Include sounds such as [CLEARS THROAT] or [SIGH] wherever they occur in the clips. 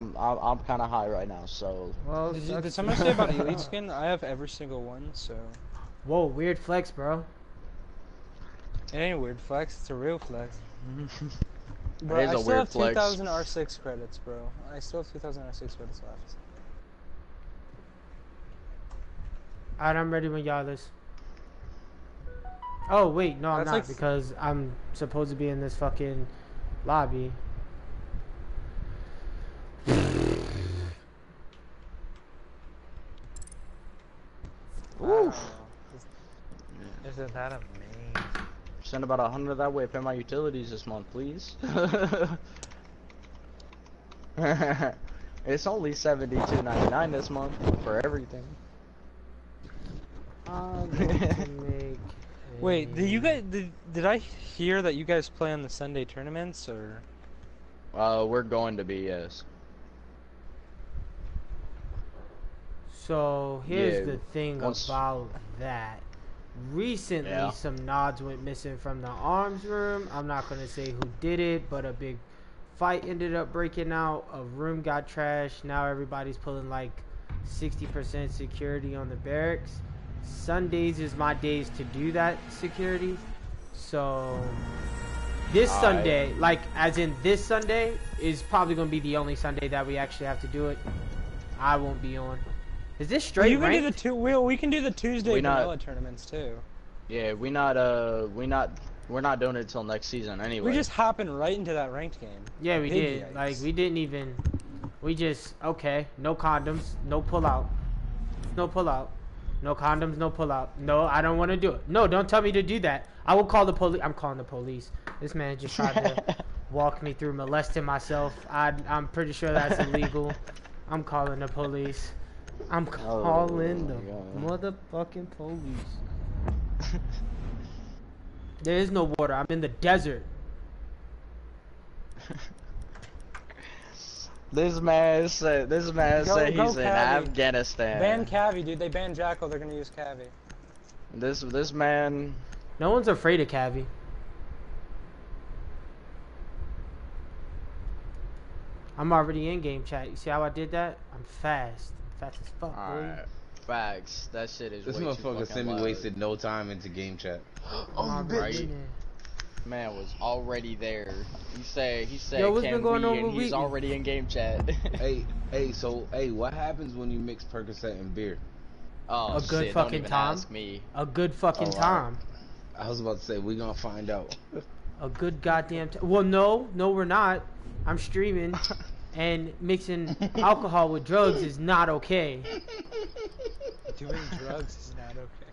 I'm, I'm kind of high right now, so. Well, Did, you, did someone say about [LAUGHS] elite skin? I have every single one, so Whoa, weird flex, bro. it ain't weird flex. It's a real flex. [LAUGHS] Bro, It is I a still have 2,000 R6 credits, bro. I still have 2,000 R6 credits left. Alright, I'm ready when y'all is. Oh wait, no, I'm That's not like because I'm supposed to be in this fucking lobby. Isn't that amazing? Send about a hundred that way. Pay my utilities this month, please. [LAUGHS] it's only seventy-two ninety-nine this month for everything. I'm going to make Wait, did you guys did, did I hear that you guys play on the Sunday tournaments or? Uh, we're going to be yes. So here's Yeah, the thing once- about that. Recently, Yeah. some nods went missing from the arms room. I'm not gonna say who did it, but a big fight ended up breaking out. A room got trashed. Now everybody's pulling like 60% security on the barracks. Sundays is my days to do that security. So this Alright. Sunday, like as in this Sunday, is probably gonna be the only Sunday that we actually have to do it. I won't be on. Is this straight you can do the two. We, we can do the Tuesday We not- vanilla tournaments too. Yeah, we not uh we not we're not doing it till next season anyway. We just hopping right into that ranked game. Yeah, we Big did. yikes. Like we didn't even. We just okay. No condoms. No pull out. No pull out. No condoms. No pull out. No, I don't want to do it. No, don't tell me to do that. I will call the police. I'm calling the police. This man just tried to [LAUGHS] walk me through molesting myself. I, I'm pretty sure that's illegal. I'm calling the police. I'm oh, calling the my motherfucking police. [LAUGHS] There is no water. I'm in the desert. [LAUGHS] This man said this man Go- said go he's in Afghanistan. Ban Cavi, dude. They banned Jackal. They're gonna use Cavi. This this man No one's afraid of Cavi. I'm already in game chat. You see how I did that? I'm fast. I'm fast as fuck, boy. Alright. Facts. That shit is This way too motherfucker fucking semi wasted no time into game chat. I'm already right. Man was already there. He said he said Yo, what's can been going we on and with he's Wheaton? already in game chat. [LAUGHS] hey, hey, so hey, what happens when you mix Percocet and beer? oh A good shit, fucking don't even time. ask me. A good fucking Oh, time. I was about to say we gonna find out. A good goddamn time. Well, no, no, we're not. I'm streaming, [LAUGHS] and mixing [LAUGHS] alcohol with drugs is not okay. Doing drugs is not okay.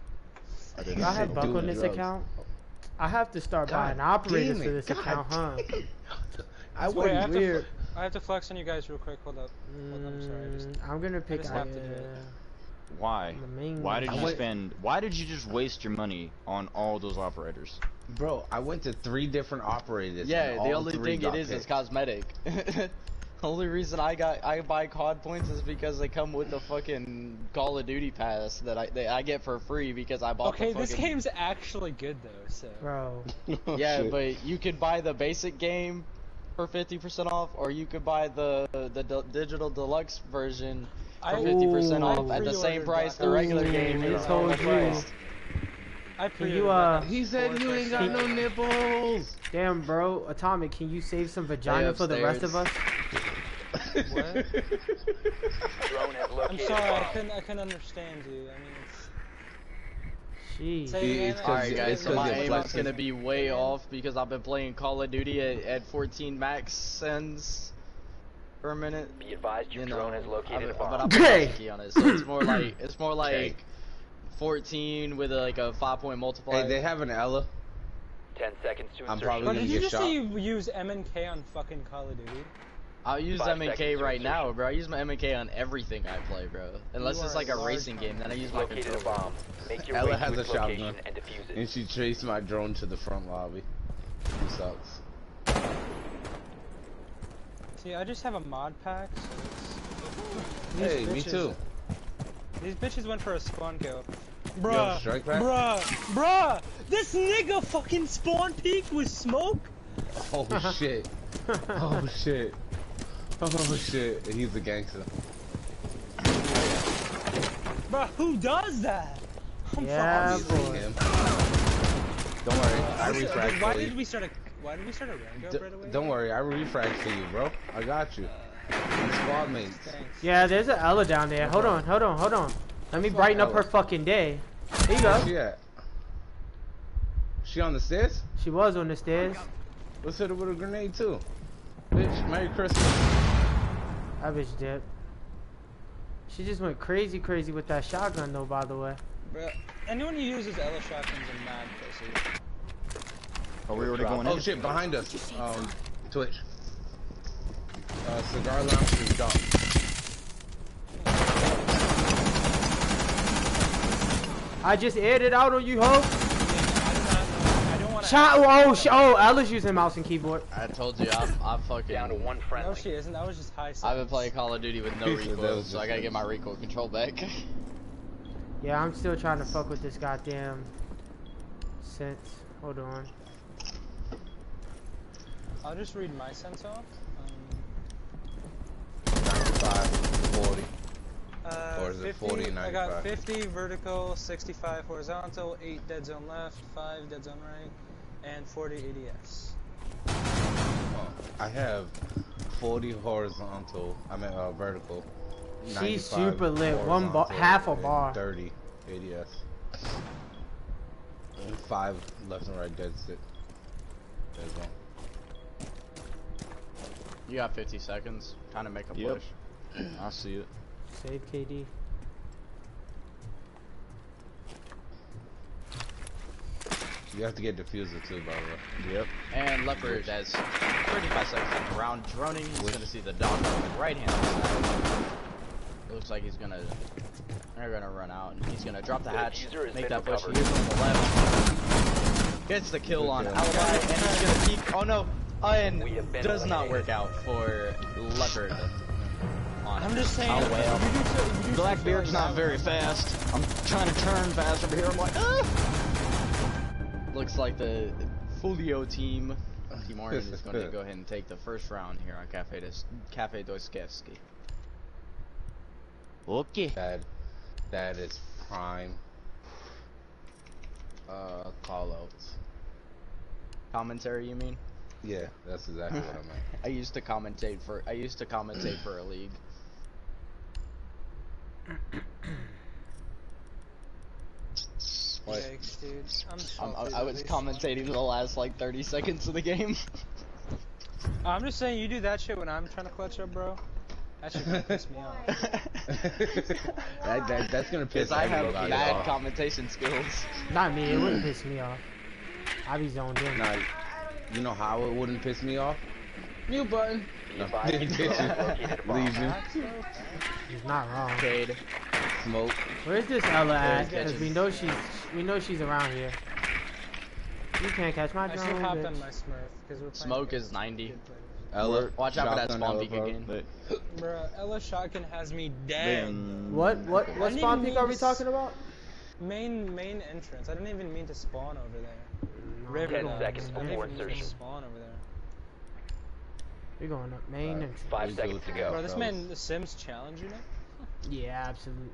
I Do I have buck on this account? I have to start buying operators damn for this God account, huh? [LAUGHS] I Wait, I have, went to I have to flex on you guys real quick. Hold up. Hold up, I'm sorry. I just, Mm, I'm gonna pick. just have to do it. uh, Why? Why did you went- spend? Why did you just waste your money on all those operators? Bro, I went to three different operators. Yeah, and the only three thing got it is is cosmetic. [LAUGHS] the only reason I got I buy COD points is because they come with the fucking Call of Duty pass that I they, I get for free because I bought okay, the this game's actually good though. So. Bro, [LAUGHS] Oh, Yeah, shit. but you could buy the basic game for 50% off or you could buy the the d- digital deluxe version for 50% off at the same price the regular Ooh, game he is told you. overpriced. I Can you, uh, he said you ain't got no nipples. damn, bro, Atomic, can you save some vagina for the rest of us? What? Drone has I'm located sorry, I bomb. couldn't. I couldn't understand you. I mean, it's, Jeez. say See, it again. Alright it's guys, so 'cause my aim is gonna be way off because I've been playing Call of Duty at, at 14 max since for a minute. Be advised your You know, drone has located I've- a bomb. but I'm put Okay. on it, so it's more like [COUGHS] it's more like Okay. 14 with a, like a five point multiplier. Hey, they have an Ela. Ten seconds to I'm probably gonna did you just shot. say you use MNK on fucking Call of Duty? I'll use Five MNK seconds right now, bro. I use my MNK on everything I play, bro. Unless You it's like a a racing game, then I use my Located controller. bomb. Make your Ela has a shotgun. and defuse it. And she chased my drone to the front lobby. Who sucks? See, I just have a mod pack, so it's... These Hey, me too. These bitches went for a spawn kill. Bruh, strike back? bruh, bruh! This nigga fucking spawn peeked with smoke? Oh [LAUGHS] shit. Oh shit. Oh shit, he's a gangster. Bro, who does that? I'm Yeah, Obviously boy. him. Don't worry, I fucking- refract Why did we start a Why did we start a rank D- up right away? don't worry, I refract for you, bro. I got you. Squad mates. Thanks. Yeah, there's an Ela down there. Hold on, hold on, hold on. Let me brighten up her fucking day. There you Where's go. she at? She on the stairs? She was on the stairs. Let's hit her with a grenade too. Bitch, Merry Christmas. That bitch did. She just went crazy, crazy with that shotgun, though. By the way. Bro, anyone who uses Ela shotguns are mad pussy. Are we already going Oh in? shit, behind us. Um, Twitch. Uh, cigar lounge is gone. I just aired it out on you, ho. I do not. I don't want to. Shot. Oh, sh- oh, Ela's using mouse and keyboard. I told you, I'm, I'm fucking. Down to one friendly. No, she isn't. That was just high. I've been playing Call of Duty with no [LAUGHS] He recoil, so I gotta get my recoil control back. [LAUGHS] Yeah, I'm still trying to fuck with this goddamn sense. Hold on. I'll just read my sense off. Um, 95, 40. Uh, Or is it 50, 40, I got 50 vertical, 65 horizontal, 8 dead zone left, 5 dead zone right, and 40 ADS. Oh, I have 40 horizontal. I mean, uh, vertical. She's super lit. One bar- half a bar. 30 ADS. And five left and right dead sit. There's one. you got 50 seconds. Trying to make a Yep. push. I see it. Save KD. You have to get diffuser too, by the way. Yep. And Leopard has 35 seconds in the round droning. He's gonna see the dog on the right hand side. It looks like he's gonna. They're gonna run out. and He's gonna drop the The hatch, diffuser make that push. recovered. He's on the left. Gets the kill Good on kill. Alibi, and he's gonna peek. Oh no! And We have does not eliminated. work out for Leopard. I'm just saying. Oh well. you do so- if you do something Blackbeard's not very fast. I'm trying to turn fast over here. I'm like, ah! Looks like the Fulio team, Team Orange, is going [LAUGHS] to go ahead and take the first round here on Cafe Dos Kafe Dostoyevsky. Okay. That, that is prime. Uh, call outs. Commentary, you mean? Yeah, that's exactly what I meant. [LAUGHS] I used to commentate for I used to commentate for a league. [CLEARS THROAT] What? Yikes, dude. I'm I'm, I, I was this. commentating the last like 30 seconds of the game. Oh, I'm just saying, you do that shit when I'm trying to clutch up, bro. That shit gonna piss me off. [LAUGHS] that, that, that's gonna piss Because I have everybody bad off. commentation skills. Not me. It wouldn't piss me off. I be zoned in. Now, you know how it wouldn't piss me off? Mute button. No, [LAUGHS] Lesion, He's not wrong. Cade. Smoke. Where's this Ela at? Because we know she's we know she's around here. You can't catch my I drone, still hopped bitch. on my Smurf because we're Smoke is 90. good. Ela, Watch out for that spawn peek again. But [LAUGHS] Bruh, Ela Shotgun has me dead. then What what what didn't spawn even peak are we talking about? Main main entrance. I didn't even mean to spawn over there. River Ten seconds I before even insertion. spawn over there. We're going up main Right. entrance. Five seconds to go. Bro, this man The Sims challenge you know? Yeah, absolutely.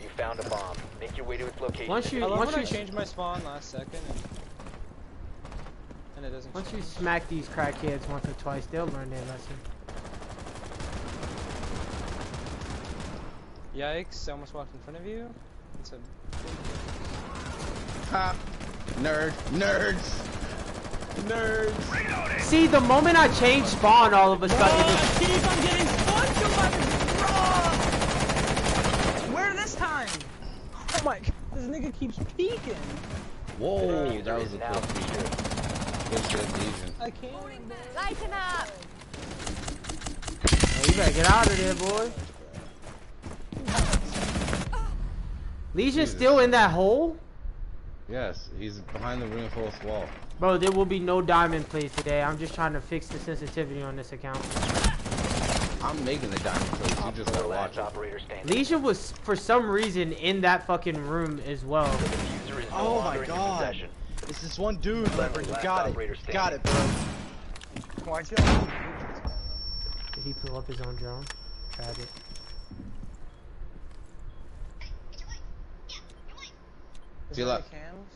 You found a bomb. Make your way to its location. Once you love once you change my spawn last second and, and it doesn't. once you smack these crackheads once or twice, they'll learn their lesson. Yikes! I almost walked in front of you. It's a Ha! Nerd, nerds, nerds. See, the moment I change spawn, all of a sudden, it keep on getting spun to oh my Where this time? Oh my god, this nigga keeps peeking. Whoa, Diffuser that was a now cool secured. Good shit, I can't. Lighten up! Oh, you better get out of there, boy. Lesion's Jesus. still in that hole? Yes, he's behind the reinforced wall. Bro, there will be no diamond plays today. I'm just trying to fix the sensitivity on this account. I'm making the diamond place. You just four gotta watch last operator standing. Lesion was, for some reason, in that fucking room as well. The diffuser is no Oh my longer in your God. possession. It's this one dude, Leopard. You got it. standing. Got it, bro. Why'd you? Did he pull up his own drone? Tragic. Is Feel up. any cams?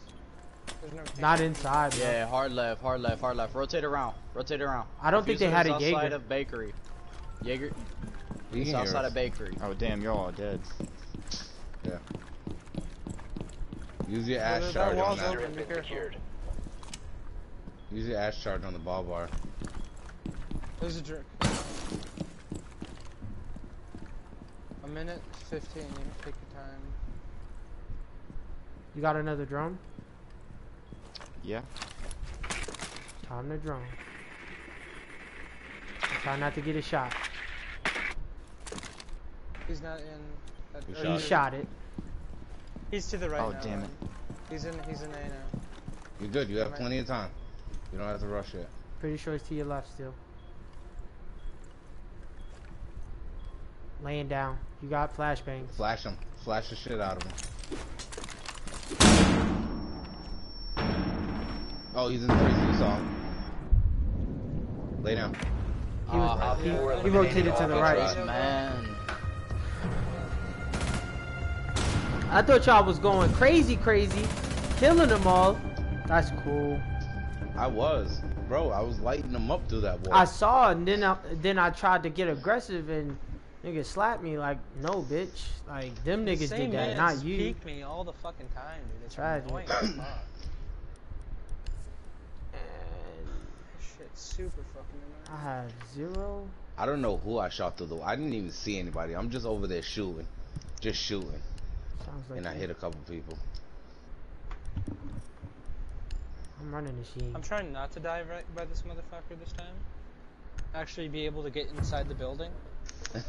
There's no. Not inside, bro. Yeah, hard left, hard left, hard left. Rotate around, rotate around. I don't think they had a Diffuser is Jaeger. of bakery. Jaeger, You it's can hear outside us. of bakery. Oh damn, y'all are all dead. Yeah. Use your Well, ash that charge on that. Diffuser open. has be been careful. Use your ash charge on the ball bar. There's a drink. A minute, 15. You take your time. You got another drone? Yeah. Time to drone. Try not to get a shot. He's not in. That, You shot He it. shot it. He's to the right Oh, now. damn it. He's in. He's in A now. You're good. You have Alright. plenty of time. You don't have to rush it. Pretty sure he's to your left still. Laying down. You got flashbangs. Flash him. Flash the shit out of him. Oh, he's in the freeze. You saw him. Lay down. He was Ah, he, four he rotated to the right. Right. Man, I thought y'all was going crazy, crazy, killing them all. That's cool. I was. Bro, I was lighting them up through that wall. I saw, and then I, then I tried to get aggressive, and nigga slapped me like, no, bitch. Like them The niggas same did that, not you. Peek me all the fucking time, dude. It's Tragic. annoying as fuck. And Shit's super fucking I had zero. I don't know who I shot through the wall. I didn't even see anybody. I'm just over there shooting. Just shooting. Sounds like And I hit a couple people. I'm running the sheen. I'm trying not to die right by this motherfucker this time. Actually, be able to get inside the building. [LAUGHS]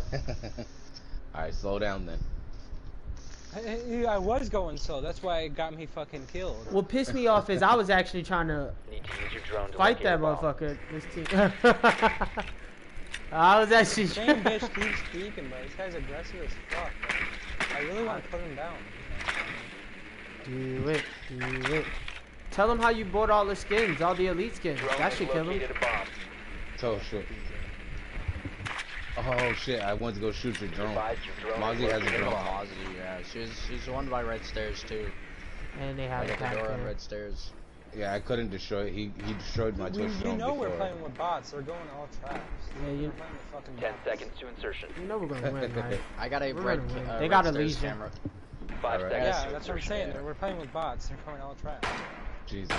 Alright, slow down then. I, I- I was going slow. That's why it got me fucking killed. What pissed me off is I was actually trying to Need to use your drone fight locate that motherfucker. This team. [LAUGHS] I was actually. Same bitch keeps speaking, but this guy's aggressive as fuck. bro. I really want to put him down. Do it, do it. Tell him how you bought all the skins, all the elite skins. Drone That should kill him. located a oh, shit. Oh shit, I went to go shoot your drone. Advise drone Mozzie has a located drone. bomb. Mozzie, yeah, she's she's the one by red stairs too. And they have Like a the pack door on red stairs. Yeah, I couldn't destroy it. He he destroyed my We, Twitch we drone know we're playing with bots. They're going all traps. Yeah, you- We're playing with fucking Ten bots. seconds to insertion. You know we're gonna win, right? [LAUGHS] I got a We're red. gonna ca- win. Uh, They red got a stairs Lesion. camera. Five Alright. seconds Yeah, that's what I'm saying. They're- We're playing with bots. They're going all traps. Jesus.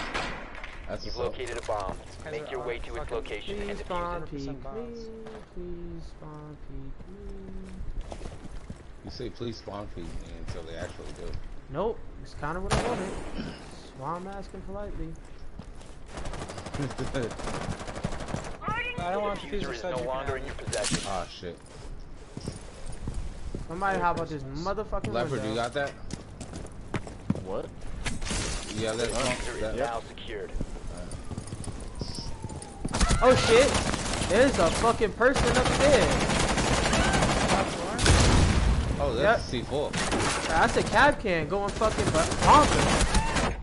That's You've what's located a bomb. Make your way to its fucking- location and defuse it. peek, 100% bots. please, please spawn peek, please. You say please spawn feed me until they actually do. Nope, it's kind of what I wanted. That's why I'm asking politely. I don't want to Diffuser diffuser is no longer in your possession. Ah shit. Somebody, how about this motherfucking Leopard, window? you got that? What? You have that? Diffuser smoke- is that- now secured. Oh shit! There's a fucking person upstairs. Oh, that's C4. That's a Kapkan going fucking bonkers.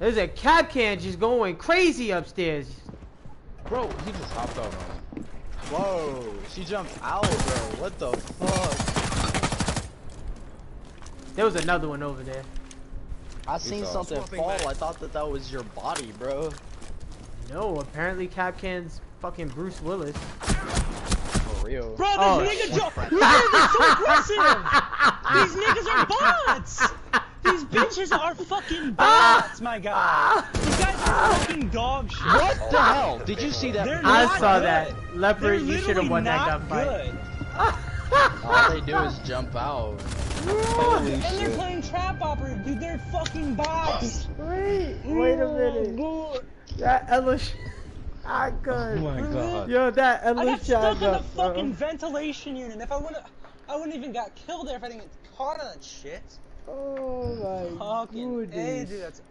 There's a Kapkan just going crazy upstairs. Bro, he just hopped out on him. Whoa, she jumped out, bro. What the fuck? There was another one over there. I seen saw something fall. I thought that that was your body, bro. No, apparently Kapkan's fucking Bruce Willis. For real. Bro, this Oh, nigga shit. jump. You guys are so aggressive. These niggas are bots. These bitches are fucking bots, my guy. These guys are fucking dog shit. What the hell? Did you see that? They're I saw good. that. Leopard, you should have literally won that gunfight. All they do is jump out. Holy And they're playing trap operative, dude. They're fucking bots. Wait, wait a minute. That Ela, sh- I Oh could. my mm-hmm. god. Yo, that Elish. I Ela got stuck shot in the up, bro. fucking ventilation unit. If I would have, I wouldn't even got killed there if I didn't get caught on that shit. Oh my Fucking A, goodness. dude. That's.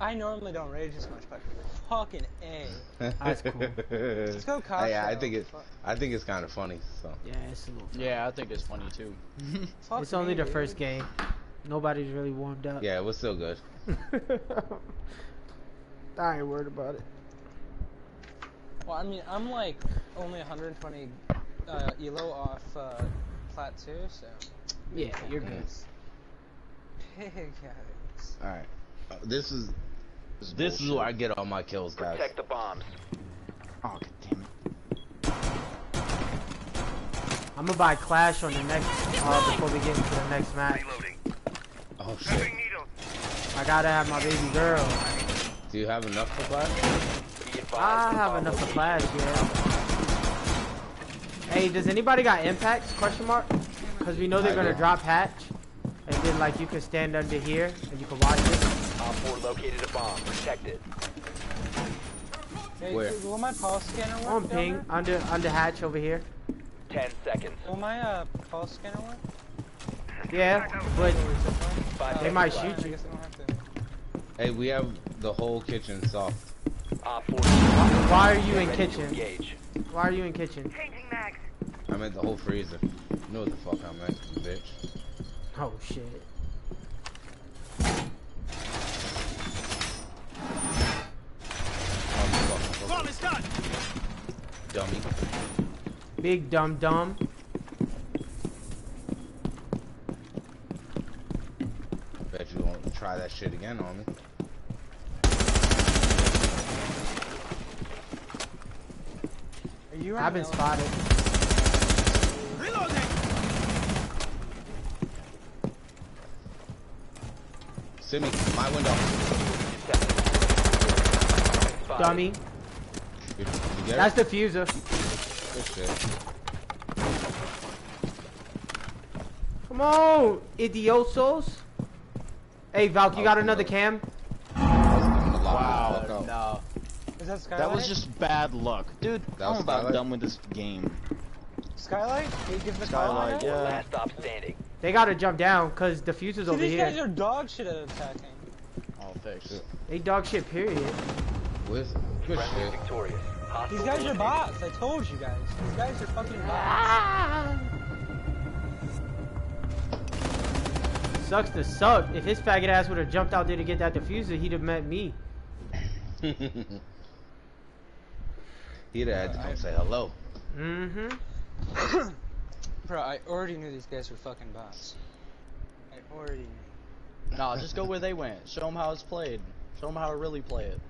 I normally don't rage as much, but fucking A. That's cool. [LAUGHS] Let's go cops. I, I think it. Fuck- I think it's kind of funny. So Yeah, it's a little. Yeah, I think it's funny too. [LAUGHS] fuck It's only me, the first game. Nobody's really warmed up. yeah, it was still good. [LAUGHS] I ain't worried about it. Well, I mean, I'm like only 120 uh, elo off uh, plat 2, so. Yeah, you're good. Pig heads. All right. Uh, this is this is where I get all my kills, guys. Protect the bombs. Oh, god damn it. I'm gonna buy Clash on the next, uh, before we get into the next match. Oh shit. I gotta have my baby girl. Do you have enough for class? Be advised, I have enough for location Clash, yeah. Hey, does anybody got impacts? Question mark? Because we know they're I gonna do. drop hatch. And then like you can stand under here and you can watch it. Op 4 located a bomb. Protect it. Hey, Where? Will my pulse scanner work? On down ping, there? under under hatch over here. 10 seconds. Will my uh, pulse scanner work? Yeah, but Five They might shoot you. guess I don't have to. Hey, we have the whole kitchen soft. Op 4 why are you in kitchen? engage. Why are you in kitchen? I meant the whole freezer. You know what the fuck I meant, you bitch. Oh shit. Oh, you fucking Dummy. Big dumb dumb. Bet you won't try that shit again on me. Are you I've been running spotted. Simmie, my window. Dummy. You, you get That's it? diffuser. Good shit. Come on, idiosos. Hey Valk, you got another cam? Wow. Wow. No. Is that Skylight? That was just bad luck. Dude, That was I'm about Skylight? done with this game. Skylight? Can you give the Skylight, Skylight? yeah. Last stop standing. They gotta jump down because diffuser's See, over here. these guys are dog shit at attacking. All fixed. They dog shit, period. With good shit. victorious. These guys are bots. I told you guys. These guys are fucking bots. Sucks to suck. If his faggot ass would have jumped out there to get that diffuser, he'd have met me. [LAUGHS] He'd have had to come say hello. Mm-hmm. [COUGHS] Bro, I already knew these guys were fucking bots. I already knew. No, just go where they went. Show them how it's played. Show them how to really play it.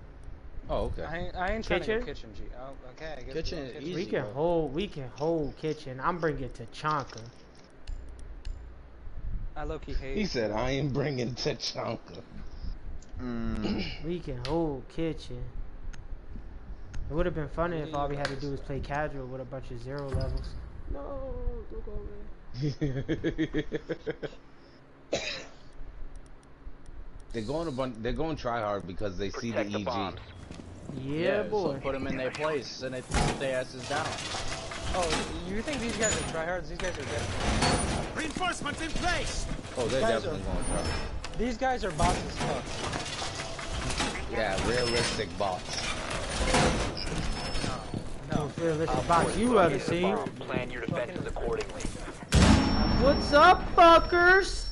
Oh, okay. I ain't, I ain't trying to Kitchen? go kitchen G. Oh, okay, I guess Kitchen we'll go is We can bro. hold. We can hold kitchen. I'm bringing Tachanka. I low key hate. He said, I ain't bringing Tachanka. Mm, [CLEARS THROAT] [CLEARS THROAT] We can hold kitchen. It would have been funny if all we had to do was play casual with a bunch of zero levels. No, don't go away. they're going a bunch. They're going try hard because they see the the EG. bombs. Yeah, So boy. put them in their place and they put their asses down. Oh, you think these guys are tryhards? These guys are dead. Reinforcements in place! Oh, they're definitely are- going to try. These guys are bots as fuck. Yeah, realistic bots. No. Realistic Op box 4 you ever located seen. Plan your defenses accordingly. What's up, fuckers?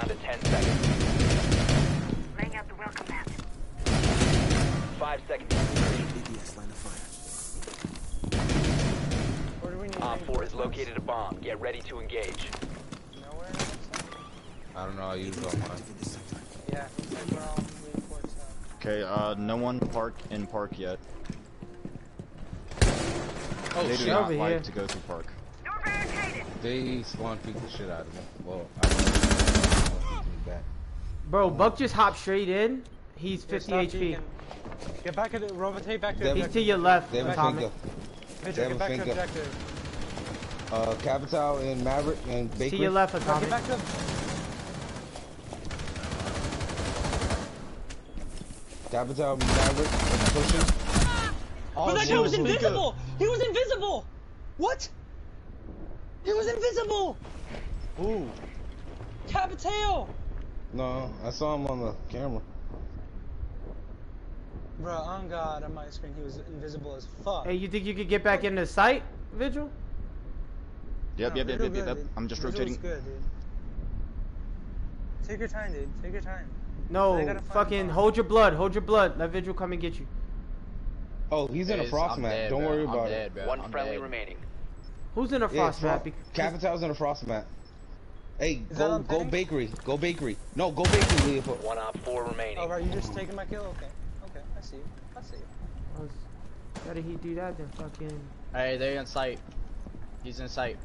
Down to 10 seconds. Laying out the welcome mat. Five seconds. Where do we need Op 4 has located a bomb. Get ready to engage. Nowhere. it looks like? I don't know. I use all mine. Yeah, looks like we're all reinforced up. okay, uh, no one park in park yet. Oh they do not Over like here. to go through park. They spawn peeked the shit out of me. Well, I spawn peeked me back. Bro, Buck just hopped straight in. He's Here, 50 HP. peeking. Get back at the rotate back to They- He's to your left, They have a Atomic. finger. Vigil, they get a back to finger. objective. Uh, Capitão and Maverick and Baker. To your left, No, Atomic. get back to. Capitão Maverick pushing. But that guy was invisible! He was invisible! What? He was invisible! Ooh. Capitão! No, I saw him on the camera. Bro, on God, on my screen, he was invisible as fuck. Hey, you think you could get back into sight, Vigil? Yep, No, yep, yep, yep, yep, good, yep. dude. I'm just Vigil's rotating. good, dude. Take your time, dude. Take your time. No, They gotta find fucking the hold your blood. Hold your blood. Let Vigil come and get you. Oh, he's in a frost I'm mat. dead, Don't bro. worry I'm about dead, it. bro. One I'm friendly dead. remaining. Who's in a frost fro- map? Bec- Capitão's in a frost mat. Hey, Is go go ping? bakery. Go bakery. No, go bakery, Leopold. One op four remaining. Oh, right, you just taking my kill? Okay. Okay, I see you. I see you. I was- How did he do that then? Fucking. Hey, they're in sight. He's in sight.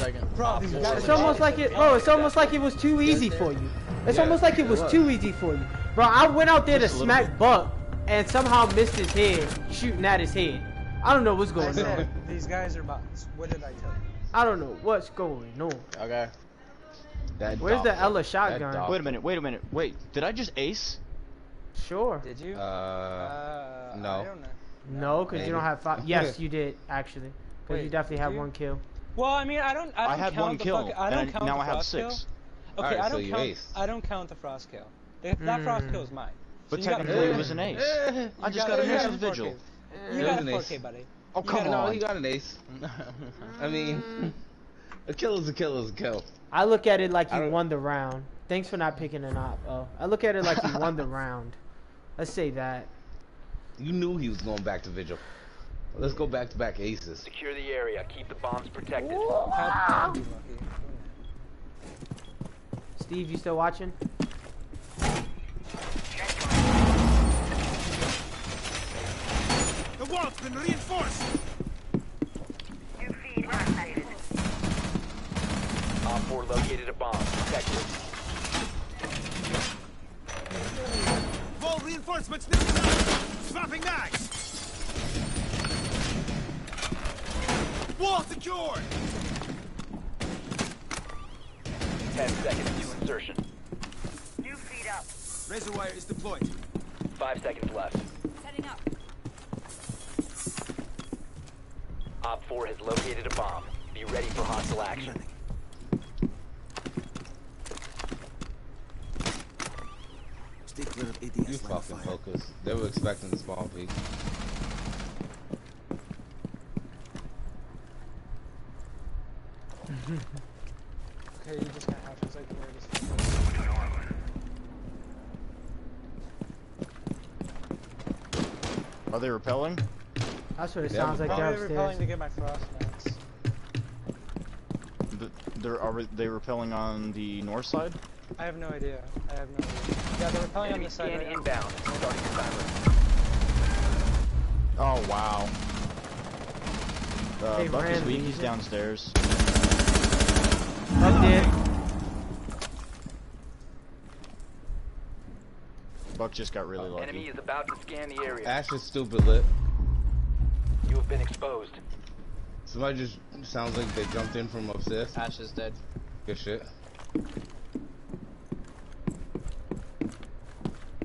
Second. Bro, Op these guys It's almost like it, Oh, It's almost like it was too easy for you. It's Yeah, almost like it it was was. too easy for you, bro. I went out there to Just a little smack bit. Buck and somehow missed his head, shooting at his head. I don't know what's going on. these guys are bots. What did I tell you? I don't know what's going on. Okay. That Where's the Ela shotgun? Wait a minute, wait a minute, wait. Did I just ace? Sure. Did you? Uh, Uh, no. I don't. No, because you don't have five. Yes, you did actually. Because you definitely have you? one kill. Well, I mean, I don't. I, I, don't had count one the kill, fuck- I don't and count now the I have frost six. Kill. Okay, Alright, I don't you count. aced. I don't count the frost kill. That, that frost Mm. kill is mine. But So you technically four- it was an ace. [LAUGHS] I just got an ace a with 4K. Vigil. You It got a an ace. 4K, buddy. Oh, You come got no, on. he got an ace. [LAUGHS] I mean, mm. a kill is a kill is a kill. I look at it like I you won the round. Thanks for not picking an op. Oh, I look at it like you won the [LAUGHS] round. Let's say that. You knew he was going back to Vigil. Let's go back to back aces. Secure the area. Keep the bombs protected. Had, had to be lucky. Steve, you still watching? The wall's been reinforced! New feed activated. Op four located a bomb. Protect it. Wall reinforcements nearly done! Swapping mags! Wall secured! Ten seconds to insertion. New feed up. Razor wire is deployed. Five seconds left. Setting up. Op four has located a bomb. Be ready for hostile action. Stay clear of ADS You fucking fire. focus. They were expecting the small peak. Okay, you just gonna have to like where this. Are they repelling? That's what it Yeah, sounds like Probably repelling to get my frost mats. Th- They're are they repelling on the north side? I have no idea. I have no idea. Yeah, they're repelling on Enemy this side. scan Right inbound. Starting timer. Oh wow. Uh, They Buck is weak. He's downstairs. Buck did. Buck just got really lucky. Enemy is about to scan the area. Ash is stupid lit. You have been exposed. Somebody just sounds like they jumped in from upstairs. Ash is dead. Good shit.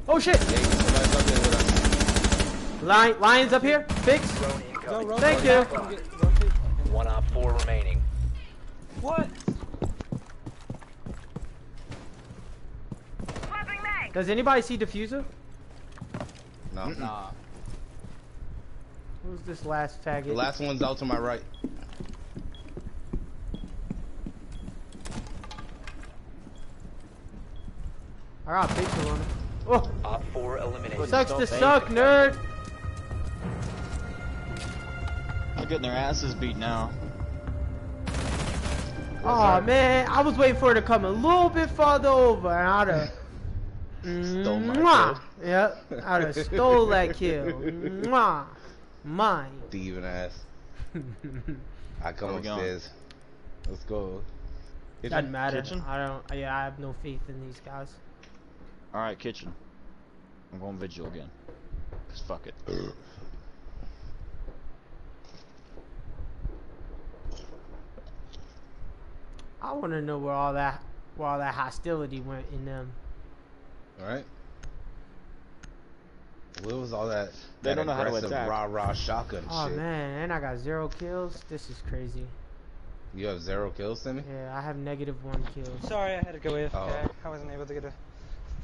Oh shit! Hey, somebody's up there with us. Lion, lions up here. Fix. Go, incoming. Thank back you. and get- rotate fucking- One op four remaining. What? Does anybody see diffuser? No. Nah. Who's this last faggot? The last one's out to my right. I got a pixel on it. Oh, Op four eliminated. sucks to suck, nerd. They're getting their asses beat now. Oh man, I was waiting for it to come a little bit farther over, and I'd have. [LAUGHS] Stole my Mwah. Yep, I'd have stole that kill. [LAUGHS] Mwah. Mine. Thieving ass. [LAUGHS] I come Where we going? upstairs. Let's go. Kitchen? Doesn't matter. Kitchen? I don't. Yeah, I have no faith in these guys. All right, kitchen. I'm going vigil again. Cause fuck it. I want to know where all that, where all that hostility went in them. Alright. Where was all that? They that don't know how to aggressive attack. Rah rah shotgun Oh shit. man, and I got zero kills. This is crazy. You have zero kills, Timmy? Yeah, I have negative one kills. Sorry, I had to go AFK. Oh. I wasn't able to get a.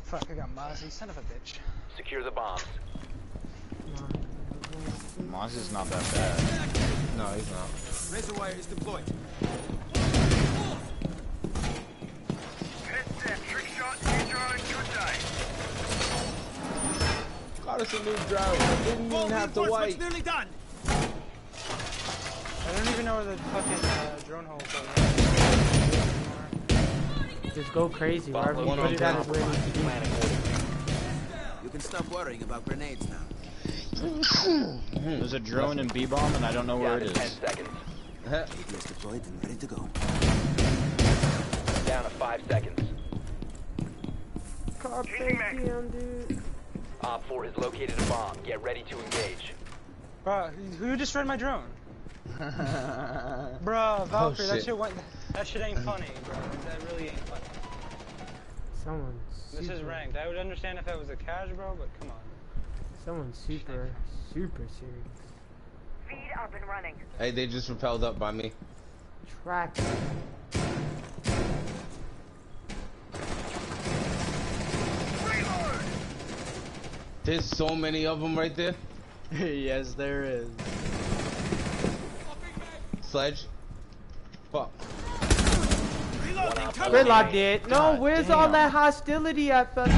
Fuck, I got Mozzie. Son of a bitch. Secure the bombs. Come on. Mozzie's not that bad. No, he's not. Razor wire is deployed. Trick shot, new drone, good day. Got us a new drone. Didn't Wall even have to wait. nearly done. I don't even know where the fucking uh, drone holes are. Just go crazy. Bomb Wherever you one put on it at where to be. You can stop worrying about grenades now. There's a drone and B-bomb and I don't know where Down it to 10 is. seconds. AT is deployed and ready to go. Down to 5 seconds. Op 4 has located a bomb. Get ready to engage. Bro, who just destroyed my drone? [LAUGHS] Bro, oh, Valkyrie, that shit. shit went. That shit ain't funny, bro. That really ain't funny. Someone's This is ranked. I would understand if that was a cash, bro, but come on. Someone's super, super serious. Feed up and running. Hey, they just repelled up by me. Track. There's so many of them right there. [LAUGHS] yes, there is. Sledge. Fuck. Reloading, cover Gridlock me. did. No, God where's all damn. that hostility at, fellas?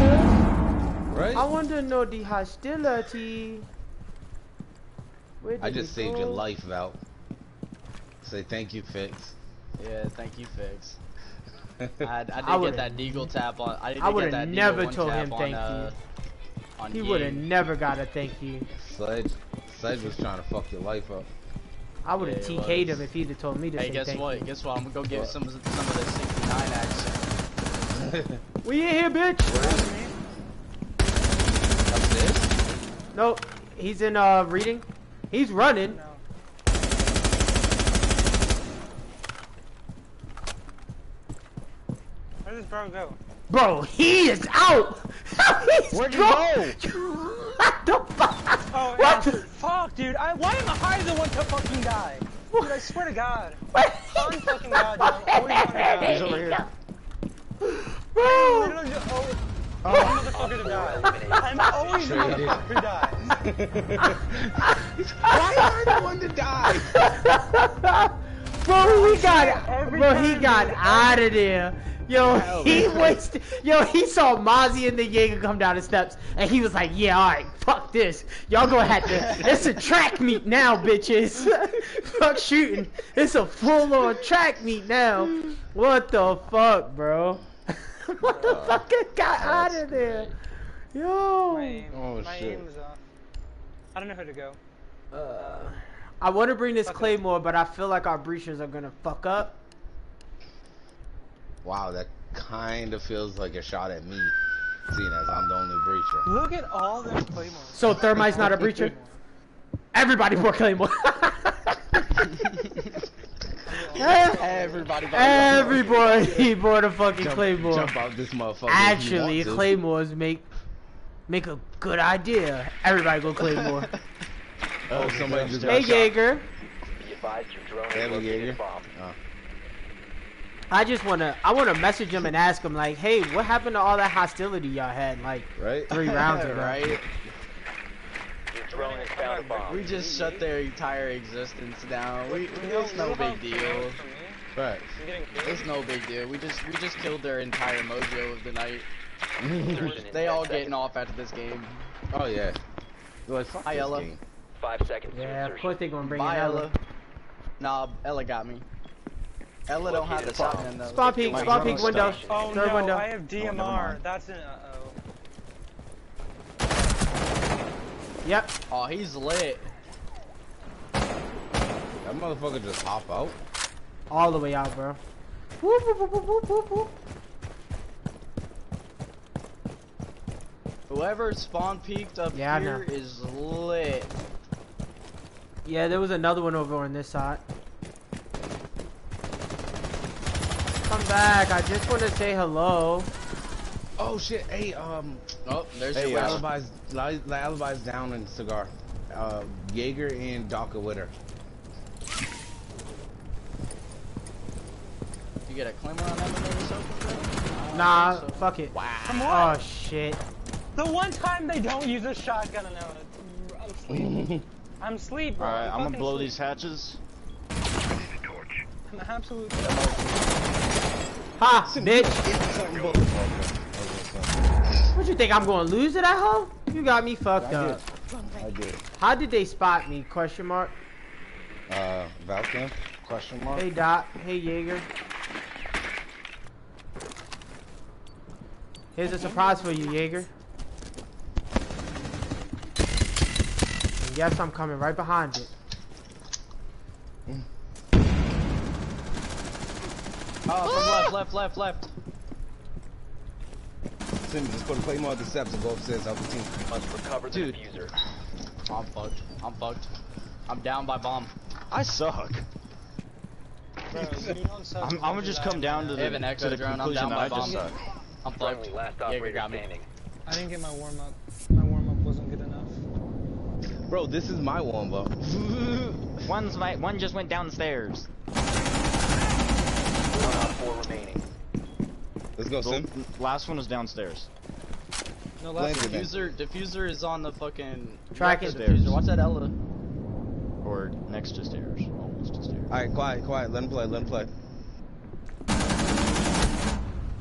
Right? I want to know the hostility. Where I did just it saved your go? life, Val. Say thank you, Fix. Yeah, thank you, Fix. [LAUGHS] I, had, I did I get would've- that Deagle tap on. I, did I get would've that Deagle never one told tap him on, thank uh, on He would have never got a thank you. Sledge. Sledge was trying to fuck your life up. I would have Yeah, TK'd him if he'd have told me to Hey, say guess thank what? you. Guess what? I'm gonna go get What? some of the- some of the 69 action. [LAUGHS] We in here, bitch. Upstairs? Nope. He's in uh reading. He's running. No. Where does bro go? Bro, he is out. He's Where'd you drunk. [LAUGHS] what the fuck? Oh, What? yeah. Fuck, dude. I, why am I the one to fucking die? Dude, I swear to God. What? On fucking God, dude. I'm always on God. He's over here. Bro. Literally just always. Oh, motherfucker to die. I'm always the Traded. motherfucker who dies. [LAUGHS] Why am I the one to die? [LAUGHS] bro, he got, Every bro, he got out of there. Yo, he [LAUGHS] wasted. Yo, he saw Mozzie and the Jaeger come down the steps, and he was like, "Yeah, all right, fuck this. Y'all gonna have to. It's a track meet now, bitches. [LAUGHS] fuck shooting. It's a full-on track meet now. What the fuck, bro? [LAUGHS] Motherfucker got out of there. Yo. My aim, Oh, my shit. aim is off. I don't know who to go. Uh, I want to bring this Fuck it. claymore, but I feel like our breachers are gonna fuck up. Wow, that kind of feels like a shot at me, seeing as I'm the only breacher. Look at all them claymores. So Thermite's not a breacher. Everybody bought claymore. Everybody. Everybody bought a fucking Jump, claymore. jump out this motherfucker. Actually, want to. claymores make make a good idea. Everybody go claymore. Oh, somebody just hey got shot. Jaeger, Be advised your drone There has located a Jaeger. bomb. I just wanna I wanna message him and ask him like, hey, what happened to all that hostility y'all had like Right? three rounds [LAUGHS] ago? right? Your drone has found a bomb. We just shut their entire existence down. We, it's no big deal. Right. I'm getting killed. It's no big deal. We just we just killed their entire mojo of the night. They all getting off after this game. Oh yeah. You're like, Hi, Ela. game. Five seconds Yeah, of course they gonna bring Bye, it Ela. Ela. Nah, Ela got me. Ela don't have the Located a bomb. shotgun though. Spawn peek, My spawn peek window. Oh Third no, window. I have DMR. mind. That's an uh oh. Yep. Oh, he's lit. That motherfucker just hop out. All the way out, bro. Whoop, whoop, whoop, whoop, whoop, whoop, whoop. Whoever spawn peeked up Yeah, I know. lit. Yeah, there was another one over on this side. Back. I just want to say hello. Oh shit. Hey, um. Oh, there's Hey, your alibi's the alibi's down in cigar. Uh, Jaeger and Daka with her. You get a claymore on that one maybe so? Nah, fuck it. From what? Oh shit. The one time they don't use a shotgun, I know. I'm sleeping. I'm asleep. Alright, I'm gonna blow asleep. these hatches. I'm absolute. Ha, bitch. What you think I'm gonna lose to that hoe? You got me fucked I up. I did. How did they spot me? Question mark. Uh, Valcam? Question mark. Hey Doc. Hey Jaeger. Here's a surprise for you, Jaeger. And yes, I'm coming right behind it. Oh, ah! from left, left, left, left. Sim, just put a claymore at the steps and go upstairs out the team. Must recover the Dude. diffuser. I'm fucked. I'm fucked. I'm down by bomb. I suck. Bro, you don't suck I'm, I'm gonna just come down to the, have an to the drone, I'm down that by I just bomb. suck. I'm fucked. Friendly, last Jaeger got me. standing. I didn't get my warm up. My warm up wasn't good enough. Bro, this is my warm up. [LAUGHS] One's my, one just went downstairs four remaining. Let's go, Sim. Last one is downstairs. No, last diffuser. Diffuser is on the fucking track is diffuser. Watch that Ela. Or next to stairs, almost to stairs. All right, quiet, quiet. Let him play. Let him play.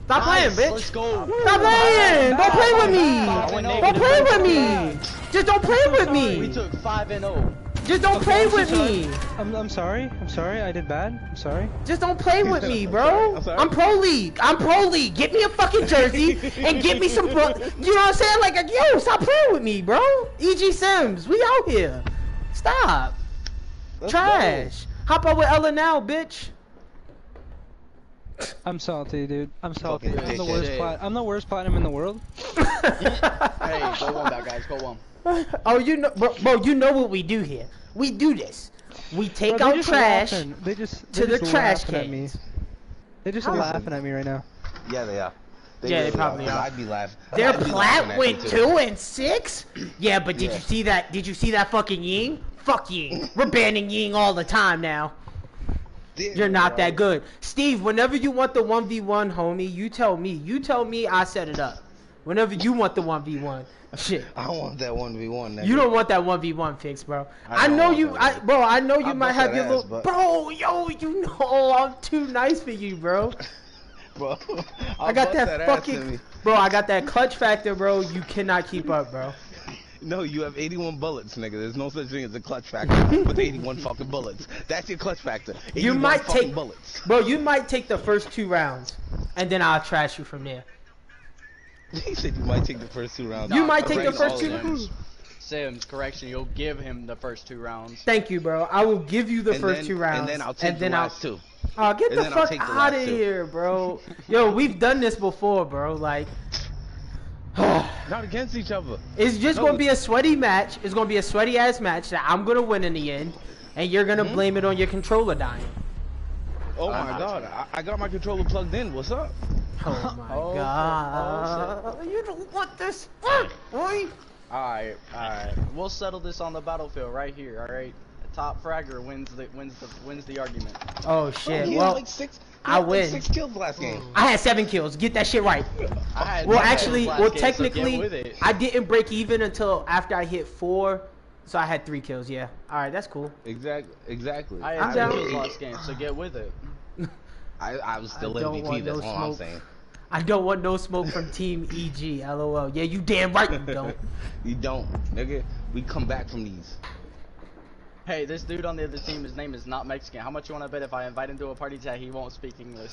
Stop nice, playing, bitch! Let's go! Stop playing! Don't play with me! Don't play with me! Just don't play with me! We took 5 and 0. Just don't play I'm so with sorry. me! I'm, I'm sorry. I'm sorry. I did bad. I'm sorry. Just don't play [LAUGHS] with me, bro. I'm sorry. I'm pro league. I'm pro league. Get me a fucking jersey and get me some. Bro- you know what I'm saying? Like, yo, stop playing with me, bro. EG Sims, we out here. Stop. Let's Trash. Hop up with Ela now, bitch. I'm salty, dude. I'm salty. I'm the worst. Plat- I'm the worst platinum in the world. [LAUGHS] Hey, go one back, guys. Go one. [LAUGHS] oh, you know, bro, bro. You know what we do here? We do this. We take Bro, they're out trash. laughing. They just to they're the trash laughing at me. They're just How? laughing at me right now. Yeah, they are. Yeah, they probably are. are. I'd be laughing. Their I'd be laughing plat at went two and six. [CLEARS THROAT] Yeah, but did Yeah. you see that? Did you see that fucking Ying? Fuck Ying. We're banning Ying all the time now. Damn, You're not bro. that good. Steve, whenever you want the 1v1, homie, you tell me. You tell me I set it up. Whenever you want the 1v1. Shit. I want that 1v1. nigga. You don't want that 1v1 fix, bro. I I, know you, I, bro, I know you I might have your ass, little. but- Bro, yo, you know I'm too nice for you, bro. [LAUGHS] bro. I got that, in fucking. Bro, I got that clutch factor, bro. You cannot keep up, bro. [LAUGHS] No, you have 81 bullets, nigga. There's no such thing as a clutch factor with [LAUGHS] 81 fucking bullets. That's your clutch factor. You might take- bullets. Bro, you might take the first two rounds, and then I'll trash you from there. [LAUGHS] he said you might take the first two rounds. You Nah, might take the taking first all two. of them. Sims, correction. You'll give him the first two rounds. Thank you, bro. I will give you the And first then- two rounds, And then I'll take and the then I'll. last two. Oh, get and the then I'll fuck take the out last of two. here, bro. Yo, we've done this before, bro. Like, [SIGHS] Not against each other. it's just No. gonna be a sweaty match. It's gonna be a sweaty ass match that I'm gonna win in the end, and you're gonna Hmm? blame it on your controller dying. Oh my not god, I, I got my controller plugged in. What's up? Oh my [LAUGHS] Oh, god. Oh, you don't want this. Fuck, boy. Alright, alright. We'll settle this on the battlefield right here, alright? Top fragger wins the wins the wins the argument. Oh Oh, shit. he Well, had like six. he I had like win. Six kills last game. I had seven kills. Get that shit right. I had Well, actually, last well, game, so technically, with it. I didn't break even until after I hit four, so I had three kills. Yeah. All right, that's cool. Exactly. Exactly. I I'm had down. two kills last game, so get with it. [LAUGHS] I, I was still I don't MVP. want That's no all I'm smoke. saying. I don't want no smoke from Team EG. LOL. Yeah, you damn right you don't. [LAUGHS] you don't, nigga. We come back from these. Hey, this dude on the other team, his name is not Mexican. How much you want to bet if I invite him to a party chat, he won't speak English?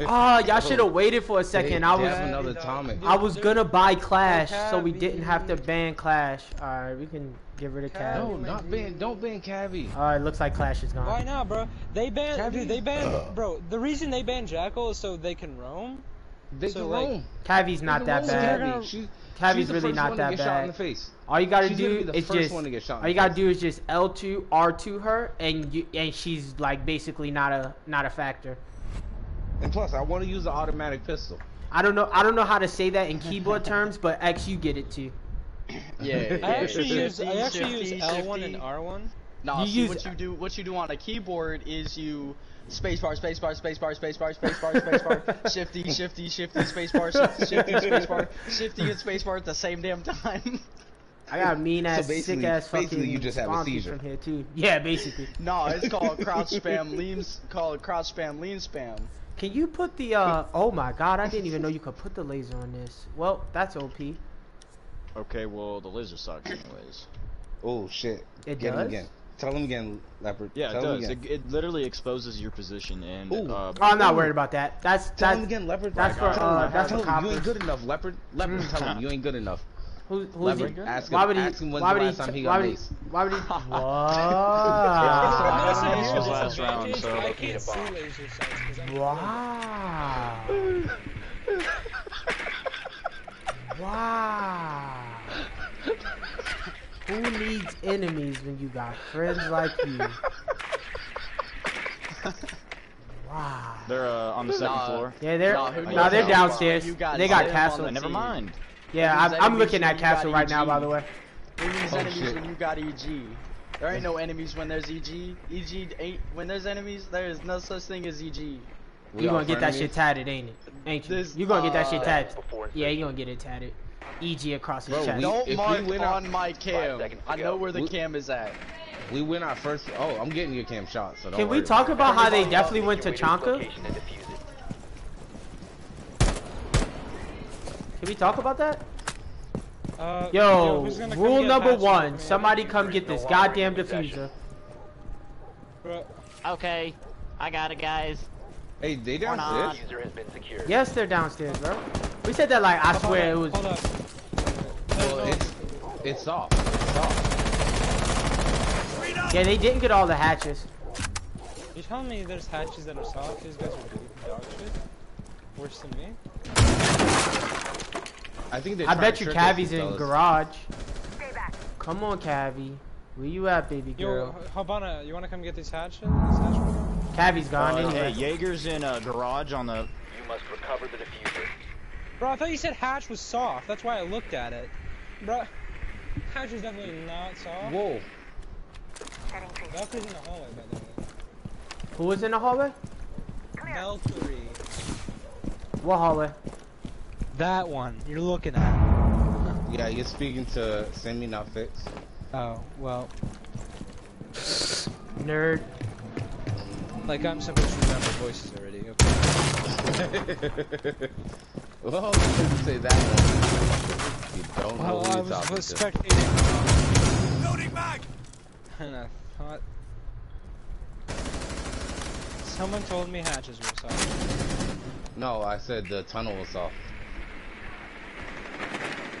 Oh, [LAUGHS] y'all should have waited for a second. I was another Tomic. I was gonna buy Clash, so we didn't have to ban Clash. All right, we can get rid of Cavi. No, not ban. Don't ban Cavi. All right, looks like Clash is gone. Why gone. not, bro? They ban, Cavi- dude. They ban, bro. The reason they ban Jackal is so they can roam. They So, can like, roam. Cavi's not that bad. roam Cavi. She- Cavi's she's really not that get Shot in the bad. All you gotta She's do be the is first just one to get shot all you the gotta face. do is just L two R two her, and you and she's like basically not a not a factor. And plus, I want to use the automatic pistol. I don't know I don't know how to say that in keyboard terms, but X you get it too. Yeah. I actually use, I actually shifty, use L1 shifty. and R1. Nah, You see use- what you do. What you do on a keyboard is you spacebar, spacebar, spacebar, spacebar, spacebar, [LAUGHS] spacebar, shifty, shifty, shifty, spacebar, shifty, shifty, spacebar, shifty, and spacebar at the same damn time. I got mean ass, sick basically- ass fucking. basically you just have a spawn seizure. from here too. Yeah, basically. [LAUGHS] No, it's called crouch spam lean. Called crouch spam lean spam. Can you put the uh? Oh my god, I didn't even know you could put the laser on this. Well, that's OP. Okay, well the laser sucks anyways. Oh shit. It Get him does? again. Tell him again, Leopard. Yeah, Tell it does. It, it literally exposes your position and uh, Oh, I'm not worried about that. That's Tell him again, Leopard. that's Tell for, him, uh, that's tell him you ain't good enough, Leopard. Leopard, tell him you ain't good enough. who, who's Leopard, he? ask him, Why would he? ask him when's Why the would he? last time he Why would he? Why would he? [LAUGHS] Yeah, Listen, so- here's was the last round, so- I can't see laser sights 'cause I'm Wow. [LAUGHS] Wow. Who needs enemies when you got friends like you? Wow. they're uh, on the second Nah. floor. Yeah, they're Nah, who nah, they're downstairs. You got They got castle. the Never mind. Yeah, I'm, I'm looking at when castle right now. By the way, Who needs Oh, enemies shit. when you got EG? There ain't no enemies when there's EG. EG ain't when there's enemies. There is no such thing as EG. We you all gonna get that shit tatted, ain't it? Ain't you? This- You gonna get that shit uh, tatted? Before Yeah, you gonna get it tatted. EG across his Bro, chest. we- Don't if we mark win our- on my cam. I know where the We- cam is at. We win our first. Oh, I'm getting your cam shot. So don't Can we talk about how they definitely went to Chanka? location and defuse it. Can we talk about that? Uh, Yo, who's rule number one: somebody come get this No goddamn in possession. diffuser. Okay, I got it, guys. Hey, they Or downstairs. Diffuser has been secured. Yes, they're downstairs, bro. We said that like I hold swear up, it was. Hold up. Well, No, no. it's it's off. It's off. Yeah, they didn't get all the hatches. You telling me there's hatches that are soft? These guys are dog shit? Worse than me? I think they. I bet you Cavi's in garage. Come on, Cavi. Where you at, baby girl? H- Habana, you wanna come get these hatches? This hatch room? Cavi's gone Uh, anyway. hey, Jaeger's in a garage on the. You must recover the diffuser. Bro, I thought you said hatch was soft. That's why I looked at it. Bro, hatch is definitely not soft. Whoa. Valkyrie's in the hallway, by the way. Who was in the hallway? Valkyrie. What hallway? That one you're looking at. Yeah, you're speaking to Simmie Not Fix. Oh, well, Nerd. Like I'm supposed to remember voices already. Okay. [LAUGHS] well, you couldn't say that. One. You don't know Well, who I you're was talking was to. spectating. Loading back! And I thought. Someone told me hatches were soft. No, I said the tunnel was soft.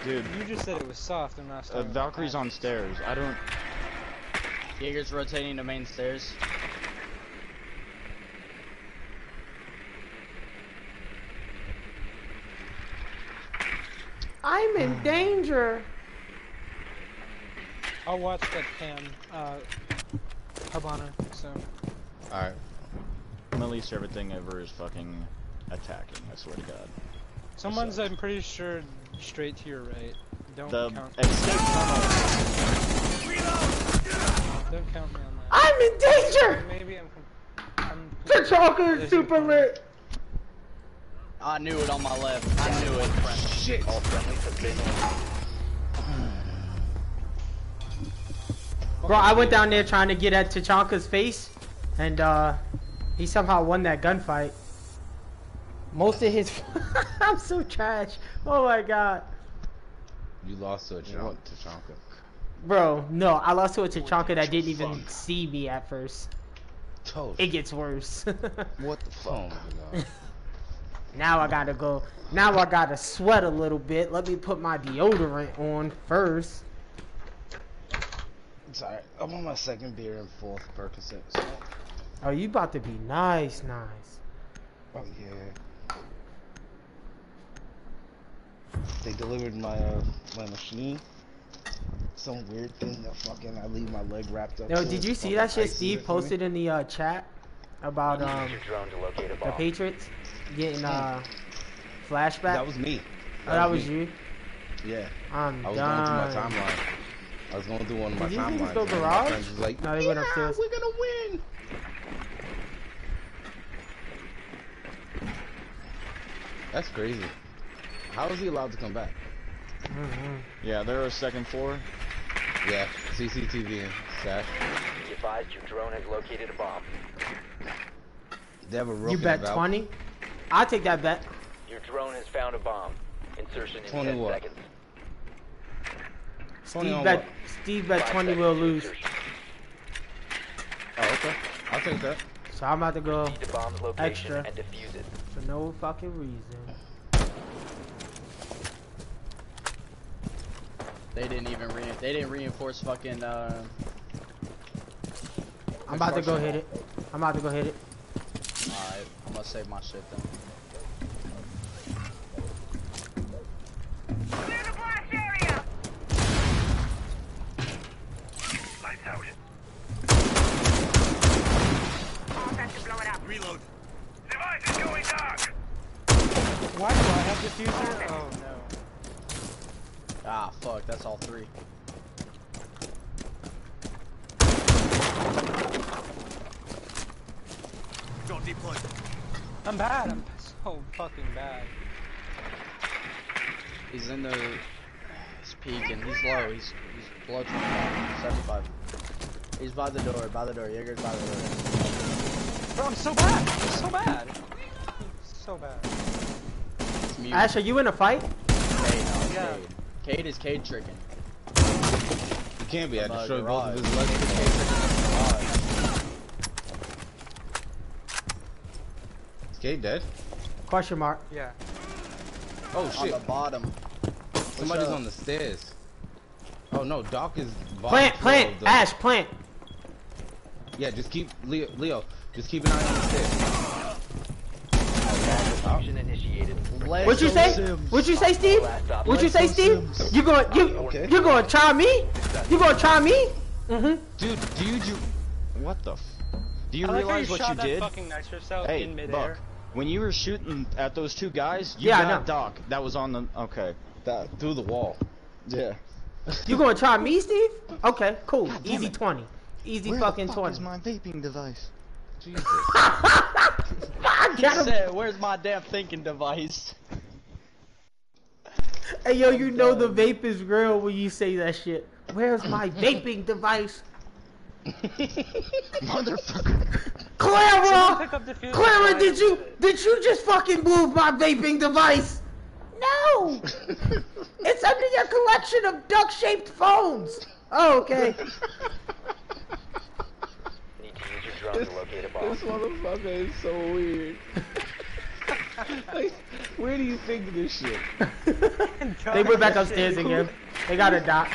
Dude, You just said it was soft and not uh, Valkyrie's on stairs. I don't. Jaeger's rotating the main stairs. I'm in [SIGHS] danger. I'll watch that cam, uh, Habana, so. Alright. I'm at least everything ever is fucking attacking. I swear to God. Someone's, I'm pretty sure, straight to your right. Don't The count. escape tunnel. Don't count me on that. I'm in danger. Maybe I'm. I'm Tachanka is There's super your- lit. I knew it on my left. I knew it. Shit. All friendlies have been Bro, I went down there trying to get at Tachanka's face, and uh, he somehow won that gunfight. Most of his, [LAUGHS] I'm so trash. Oh my god, You lost to a chunk to Chanka. bro. No, I lost to a Tachanka that didn't even see me at first. Toast. It gets worse. [LAUGHS] What the fuck? Oh my god. Now I gotta go. Now I gotta sweat a little bit. Let me put my deodorant on first. Sorry, I'm on my second beer and fourth Percocet. So. Oh, you about to be nice, nice. Oh yeah. They delivered my uh, my machine. Some weird thing that fucking I leave my leg wrapped up. Yo, to did you see that shit Steve it for me. posted in the uh, chat about um use your drone to locate a the. Patriots getting uh flashback? That was me. oh, that was me. you. Yeah. I'm I was done. going through my timeline. I was going through one of my Did these niggas timelines. go and my garage? like, No, they went upstairs." We're gonna win. That's crazy. How is he allowed to come back? Mhm. Yeah, they're a second floor. Yeah, CCTV and stash. Be advised your drone has located a bomb. They have a roof You bet 20? I'll take that bet. Your drone has found a bomb. Insertion in 20 10 what? seconds. 20 Steve bet, what? Steve bet Five 20 will lose. insertion. Oh, okay. I'll take that. So I'm about to go to extra. and defuse it. for no fucking reason. They didn't even re they didn't reinforce fucking uh I'm about to go hit it. I'm about to go hit it. Alright, I'm gonna save my shit then. Clear the blast area! Lights out. All set to blow it up. Reload. Device is going dark! Why do I have diffuser? Oh no. Ah fuck, that's all three. Drone deployed. I'm bad. I'm so fucking bad. He's in the he's peeking, he's low, he's he's below 25, 75. He's by the door, by the door, Jaeger's by the door. Bro, I'm so bad. I'm so bad. So bad. Ash, are you in a fight? Cade, no, Yeah. Cade. Cade is Cade tricking. You can't be. I destroyed both of his legs with the. Is Kate dead? Question mark. Yeah. Oh shit. On shit. the bottom. Somebody's on the stairs. Oh no, Doc is bottom Plant, plant, of the- Ash, plant. Yeah, just keep Leo. Leo, just keep an eye on the stairs. Diffusion initiated. What'd you say? Sims. What'd you say, Steve? What'd you say, Let's go Steve? Sims. You gonna you Okay. you gonna try me? You gonna try me? Mm-hmm. Dude, do you do? What the? F do you I like realize you what shot you that did? fucking nitro cell Hey, in midair. Buck. When you were shooting at those two guys, you Yeah, I got know. Doc. That was on the. Okay. That, through the wall. Yeah. You gonna try me, Steve? [LAUGHS] Okay, cool. God Easy it. twenty. Easy Where fucking the fuck twenty. is my vaping device? Jesus. [LAUGHS] I got him. said, where's my damn thinking device? [LAUGHS] Hey yo, you know the vape is real when you say that shit. Where's my vaping device? Motherfucker. Clara! Pick up diffuser. Clara, did you did you just fucking move my vaping device? No! It's under your collection of duck-shaped phones. Oh, okay. Need to use your drone to locate a bomb. this motherfucker is so weird. like, where do you think this shit? They went back upstairs again. They got a doc.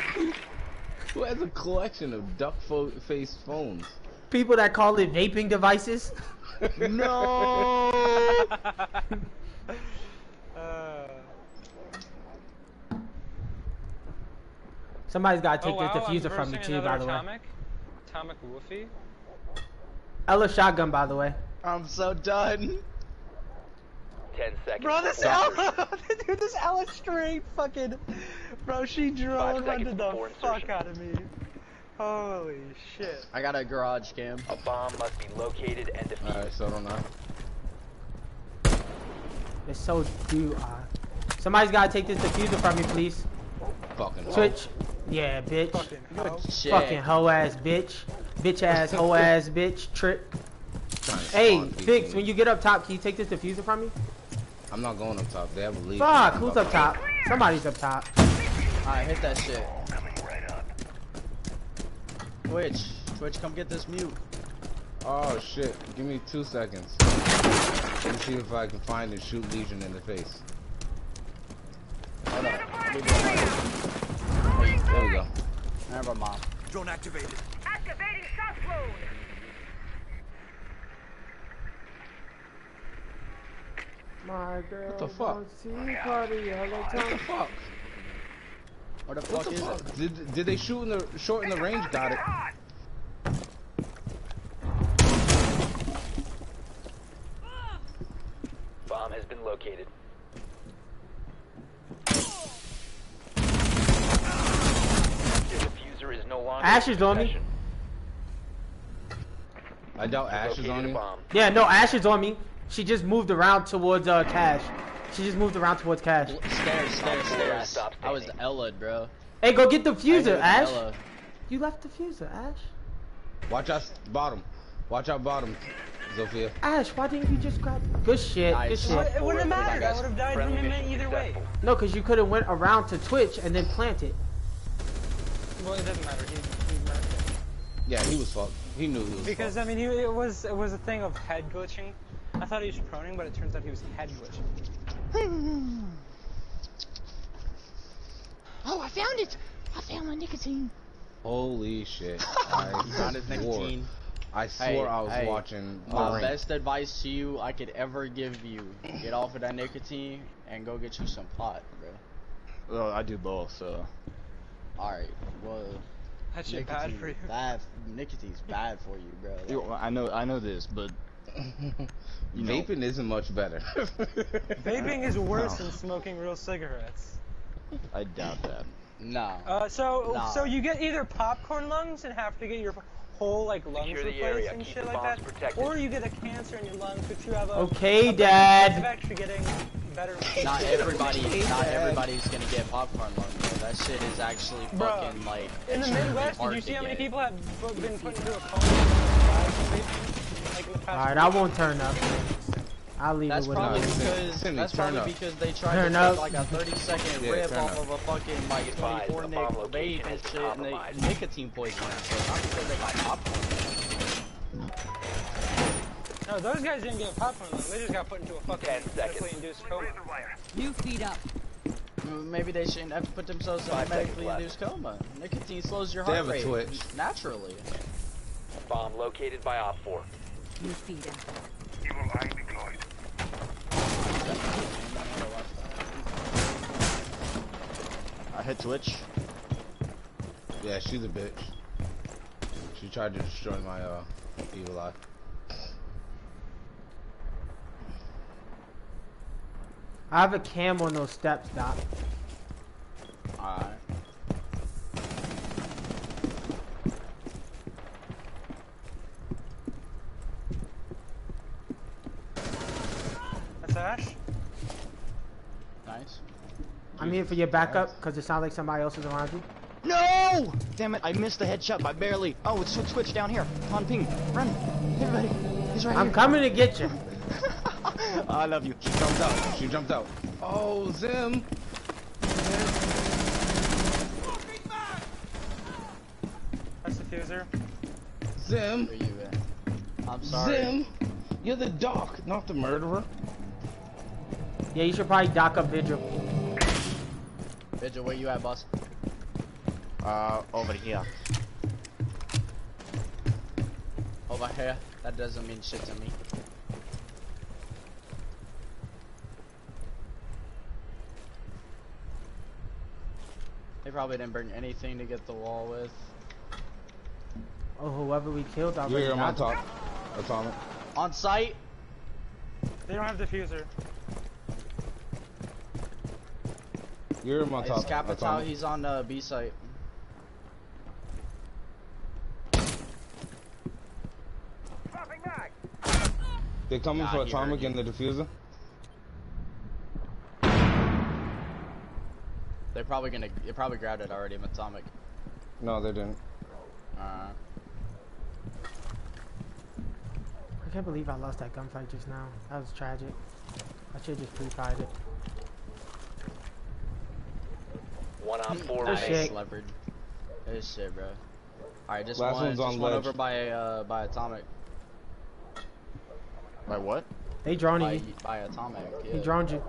Who has a collection of duck fo- faced phones? People that call it vaping devices. [LAUGHS] no. [LAUGHS] Uh, Somebody's got to oh take wow, this I'm diffuser from me too, by another the way. atomic. Atomic woofy. Ela shotgun, by the way. I'm so done. 10 seconds. Bro, this Ela, [LAUGHS] dude, this Ela straight fucking, bro, she drone seconds rented the fuck insertion. out of me. Holy shit. I got a garage cam. A bomb must be located and defused. Alright, so don't know. It's so do uh, Somebody's gotta take this diffuser from me, please. Fucking Switch. Yeah, bitch. Fucking hell. Shit. Fucking hoe ass bitch. Bitch ass hoe ass bitch. Trick. Trying Hey. Fix, when you get up top, can you take this diffuser from me? I'm not going up top. They have a lead. Fuck, who's up top? Somebody's up top. Alright, hit that shit. Twitch. Twitch, come get this mute. Oh shit! Give me two seconds. Let me see if I can find and shoot Lesion in the face. Hold up. Let me do it. There we go. Never mind. Drone activated. Activating soft mode! My girl What the fuck? wants to party all the What the fuck? Where the What the is fuck? it? Did did they shoot in the short in the range? Got it. Bomb has been located. The diffuser is no longer. Ash is on me. I doubt Ash is on me. bomb. Yeah, no, Ash is on me. She just moved around towards uh Cash. She just moved around towards Cash. Stairs, stairs, stairs. Stop I was standing. Ela, bro. Hey, go get the I fuser, Ash. Ela. You left the fuser, Ash. Watch out bottom. Watch out bottom, Zofia. Ash, why didn't you just grab? Good shit. Nice. Good shit. it wouldn't have mattered. I would have died from Friendly him either way. No, because you could have went around to Twitch and then planted. Well, it doesn't matter. He, he marked it. Yeah, he was fucked. He knew he was Because I mean, he, it was it was a thing of head glitching. I thought he was proning, but it turns out he was head glitching. [LAUGHS] Oh, I found it! I found my nicotine. Holy shit. [LAUGHS] I He found his nicotine. I swore Hey, I was hey, watching My the best advice to you I could ever give you: get off of that nicotine and go get you some pot, bro. Well, I do both, so. All right. Well, That shit bad for you. Bad. Nicotine's bad for you, bro. Like, You- I know, I know this, but [LAUGHS] you know, Vaping isn't much better. [LAUGHS] Vaping is worse No. than smoking real cigarettes. I doubt that. no. Uh, so Nah. so you get either popcorn lungs and have to get your whole like lungs Secure replaced area. and Keep shit like that, protected. or you get a cancer in your lungs, which you have a Okay, a Dad. of actually getting better. [LAUGHS] Not [LAUGHS] everybody. Not everybody's gonna get popcorn lung, bro. That shit is actually Bro, fucking like. In the Midwest, did you see how many get. people have been put into a coma? Like in the Alright. I won't turn up. I'll leave That's it with probably it. because Timmy, that's probably up. because they tried Turn to up. take like a 30 second Yeah, rip turn off up. of a fucking like advised, 24 a nick bomb vape and shit, and they nicotine poisoning. So not because they got popcorn. No, those guys didn't get popcorn lungs. They just got put into a fucking Ten seconds. medically induced coma. Razor wire. New feed up. Mm, Maybe they shouldn't have to put themselves in a medically induced coma. Nicotine slows your heart rate twitch. naturally. Bomb located by Op 4. You feed up. Evil eye deployed. I hit Twitch. yeah, she's a bitch. She tried to destroy my uh evil eye. I have a cam on those steps, Doc. Alright. That's Ash. Nice. I'm here for your backup because it sounds like somebody else is around you. No! Damn it! I missed the headshot by barely. Oh, it's Twitch, Twitch down here. On ping. Run, everybody. He's right I'm here. coming to get you. [LAUGHS] [LAUGHS] I love you. She jumped out. She jumped out. Oh, Zim. That's the fuser. Zim. Where you at? I'm sorry. Zim. You're the doc, not the murderer. Yeah, you should probably dock up Vigil. Vigil, where you at, boss? Uh, over here. Over here. That doesn't mean shit to me. Probably didn't bring anything to get the wall with. Oh, whoever we killed You're already. here on my got top. Atomic. On site. They don't have diffuser. You're in my It's top. Capitão. He's on the B site. They're coming Nah, for he atomic heard and the diffuser. They're probably gonna. They probably grabbed it already. Atomic. No, they didn't. Uh, I can't believe I lost that gunfight just now. That was tragic. I should just pre-fired it. One on 4 Good nice, shit. leopard. This shit, bro. All right, just Last one. one's just on one ledge. over by uh by atomic. By what? They droning By, you. by atomic. Yeah. He droned you.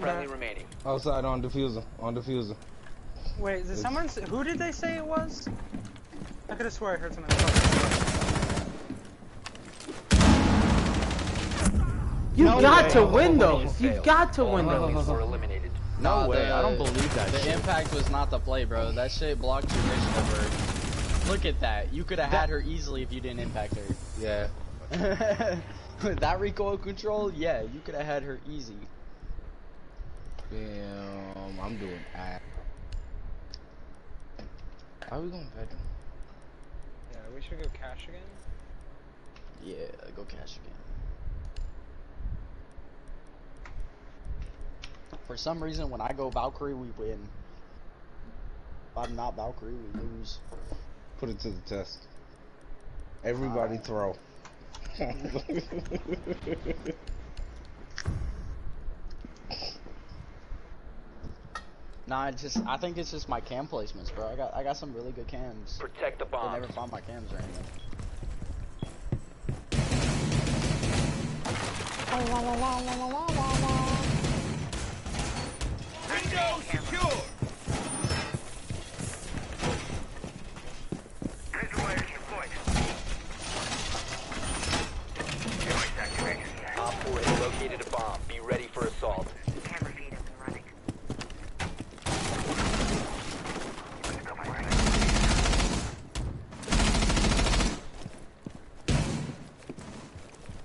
One friendly remaining. Outside on diffuser. On diffuser. Wait, did It's- someone? Say, who did they say it was? I could have swore I heard something. You No got way. to win Mission those. You failed. got to All win friendlies those. were eliminated. No Nah, way. the- I don't believe that The shit. impact was not the play, bro. That shit blocked your vision of her. Look at that. You could have had her easily if you didn't impact her. Yeah. [LAUGHS] that recoil control, yeah, you could have had her easy. Damn. I'm doing ass. How are we going bedroom? Yeah, we should go cash again. Yeah, go cash again. For some reason, when I go Valkyrie, we win. If I'm not Valkyrie, we lose. Put it to the test. Everybody throw. [LAUGHS] [LAUGHS] Nah, it's just I think it's just my cam placements, bro. I got I got some really good cams. Protect the They bombs. never found my cams or anything. Window secure. Visualize deployed. Device activation. Op 4 has located a bomb. Be ready for assault. Camera feed up and running.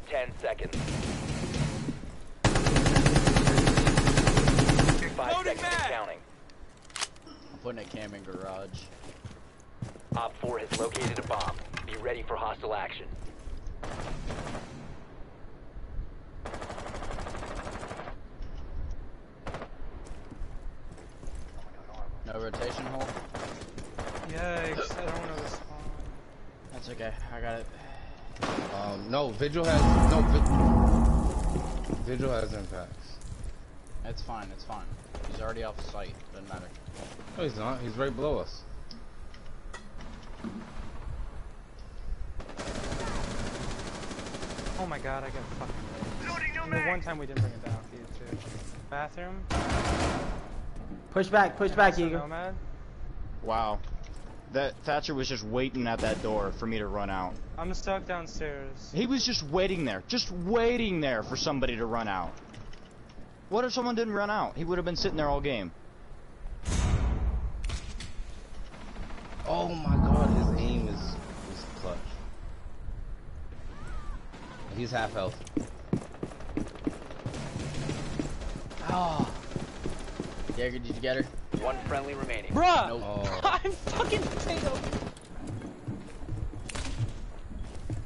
Ten seconds. Five Loading seconds and mag. counting. I'm putting a cam in garage. Op 4 has located a bomb. Be ready for hostile action. No rotation hole. Yikes, I don't know this spawn. That's okay. I got it. um, no, Vigil has no. Vi- Vigil has impacts. It's fine. It's fine. He's already off sight. Doesn't matter. No, he's not. He's right below us. Oh my god, I got fucking Loading new The one time we didn't bring it down for you too. Bathroom? Push back, push back, So Eagle. Nomad? Wow. That Thatcher was just waiting at that door for me to run out. I'm stuck downstairs. He was just waiting there, just waiting there for somebody to run out. What if someone didn't run out? He would have been sitting there all game. Oh my god, his aim is is clutch. He's half health. Oh. Jaeger, did you get her? One friendly remaining. Bruh! Nope. Oh, [LAUGHS] I'm fucking potato!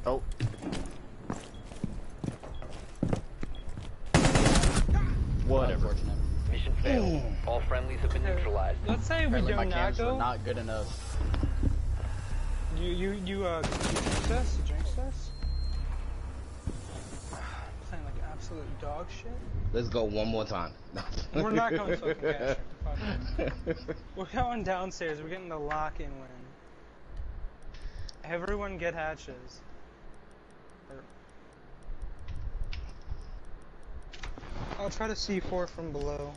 Oh, whatever. Mission failed. All friendlies have been neutralized. Let's say we Apparently do my not cams were go. not good enough. You, you, you, uh, you jinxed us? You jinxed us? Playing like absolute dog shit? let's go one more time. We're not going fucking [LAUGHS] cash. We're going downstairs. We're getting the lock-in win. Everyone get hatches. I'll try to C4 from below.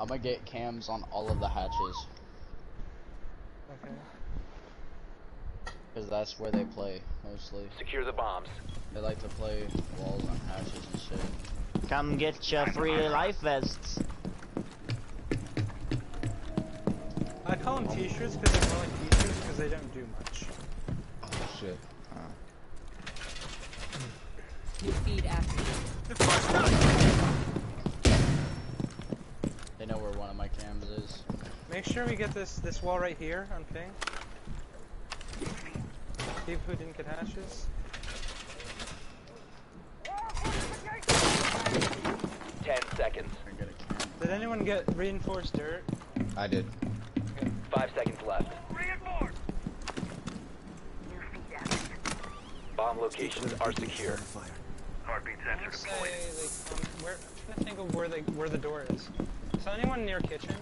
I'm gonna get cams on all of the hatches Okay. because that's where they play mostly. Secure the bombs. They like to play walls on hatches and shit. Come get your free life vests. I call them t-shirts because they're more like t-shirts because they don't do much. oh shit. New feed active. They know where one of my cams is. Make sure we get this this wall right here on ping. People who didn't get hatches. Ten seconds. I get a. Did anyone get reinforced dirt? I did. Five seconds left. Reinforced. New feed active. Bomb locations are secure. Heartbeat sensor wanna say deployed. they come. Where? I'm trying to think of where the where the door is. Is anyone near kitchen?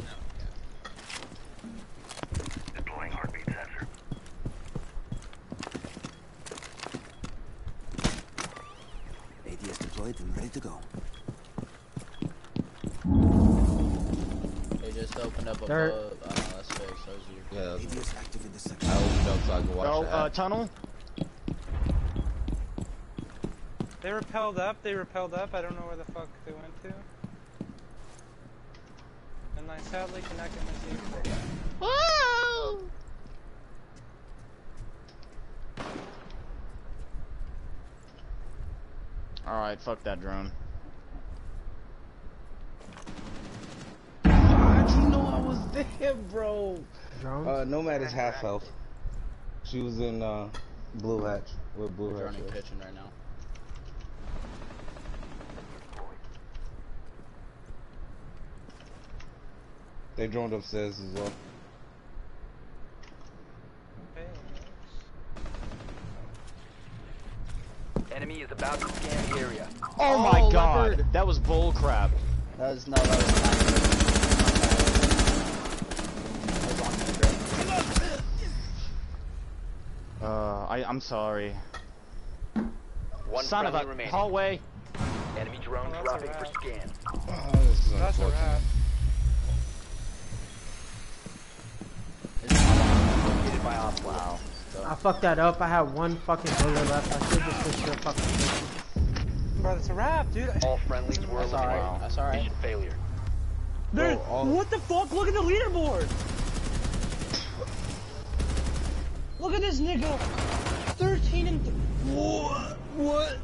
No. Deploying heartbeat sensor. ADS deployed and ready to go. They just opened up Dirt. above. Oh, no, that's fixed. That was you. Yeah, that's- ADS active in this section. I opened up so I could watch Oh, the uh, hatch. Tunnel. They repelled up. They repelled up. I don't know where the fuck they went to. And I sadly cannot get my C4. Alright, fuck that drone. How'd you know I was there, bro? Drones? Uh, Nomad is half health. She was in uh, Blue Hatch with Blue Hatch. Droning was. kitchen right now. They droned upstairs as well. Enemy is about to scan the area. Oh, my Oh, god, leopard. that was bull crap. That is no, that was not. That was on me, bro. Uh, I, I'm sorry. One Son of a remaining. hallway. Enemy drone Oh, dropping for scan. Oh, this is That's a unfortunate. rat. Located. Wow. I fucked that up. I had one fucking bullet left. I should just switch to a fucking. Bro, that's a wrap, dude. All friendlies were That's eliminated. That's alright. Mission failure. Dude, Bro, all- what the fuck? Look at the leaderboard. Look at this nigga. 13 and th what? What?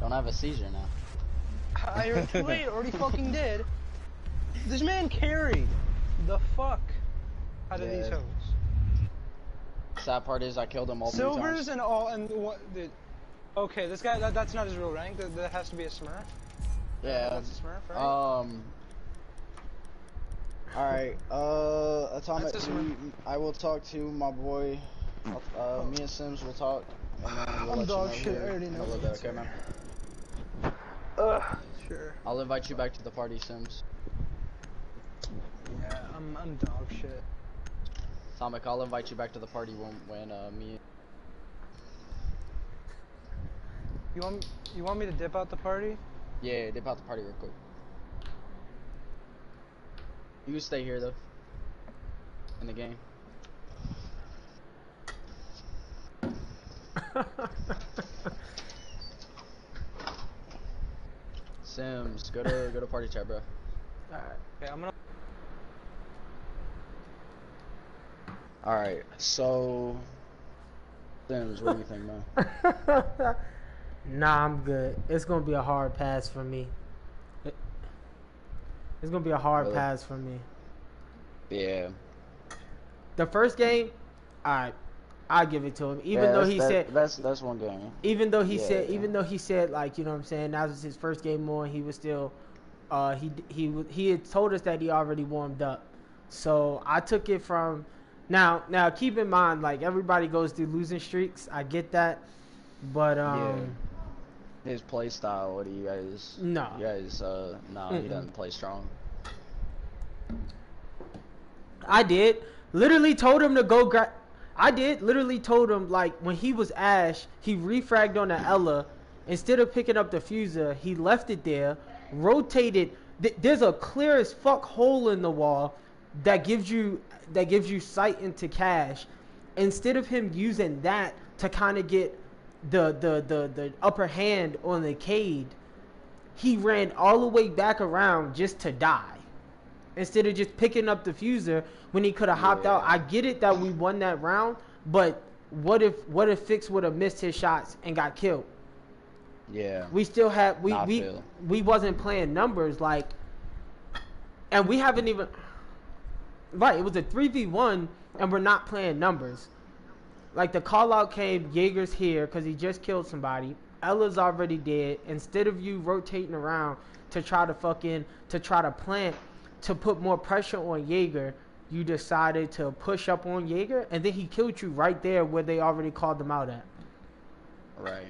Don't have a seizure now. I already, [LAUGHS] too late. Already fucking did. This man carried the fuck out of these Yeah. hoes. Sad part is I killed him all Silvers times. and all and what? The, okay, this guy that, that's not his real rank. That, that has to be a Smurf. Yeah. That's a Smurf, right? Um. All right. Uh, Atomic. We- I will talk to my boy. Uh, me and Sims will talk. And then we'll I'm let dog you know shit, here I already know little the bit, okay, man? sure. I'll invite you back to the party, Sims. Yeah, I'm I'm dog shit. Atomic, I'll invite you back to the party when when uh, me. You want you want me to dip out the party? Yeah, dip out the party real quick. You can stay here though. In the game. [LAUGHS] Sims, go to go to party chat, bro. Alright. Okay, I'm gonna. All right, so Sims, what do you think, man? [LAUGHS] nah, I'm good. It's gonna be a hard pass for me. It- It's gonna be a hard Really? pass for me. Yeah. The first game, I, I give it to him. Even Yeah, though he that- said, that's that's one game. even though he Yeah, said, yeah. even though he said, like you know what I'm saying, that was his first game on. He was still, uh, he he he had told us that he already warmed up. So I took it from, now now keep in mind like everybody goes through losing streaks. I get that, but um. His play style, what do you guys? No. You guys, uh, no, he Mm-mm. doesn't play strong. I did. Literally told him to go grab. I did. Literally told him like when he was Ash, he refragged on the Ela. Instead of picking up the fuser, he left it there, rotated. Th- there's a clear as fuck hole in the wall that gives you that gives you sight into cash. Instead of him using that to kind of get the, the the the upper hand on the Cade, he ran all the way back around just to die instead of just picking up the fuser when he could have hopped out. I get it that we won that round, but what if what if Fix would have missed his shots and got killed? Yeah. We still had we we feel. we wasn't playing numbers like, and we haven't even. Right, it was a three v one, and we're not playing numbers. Like the call out came, Jaeger's here because he just killed somebody. Ela's already dead. Instead of you rotating around to try to fucking to try to plant to put more pressure on Jaeger, you decided to push up on Jaeger, and then he killed you right there where they already called them out at. Right.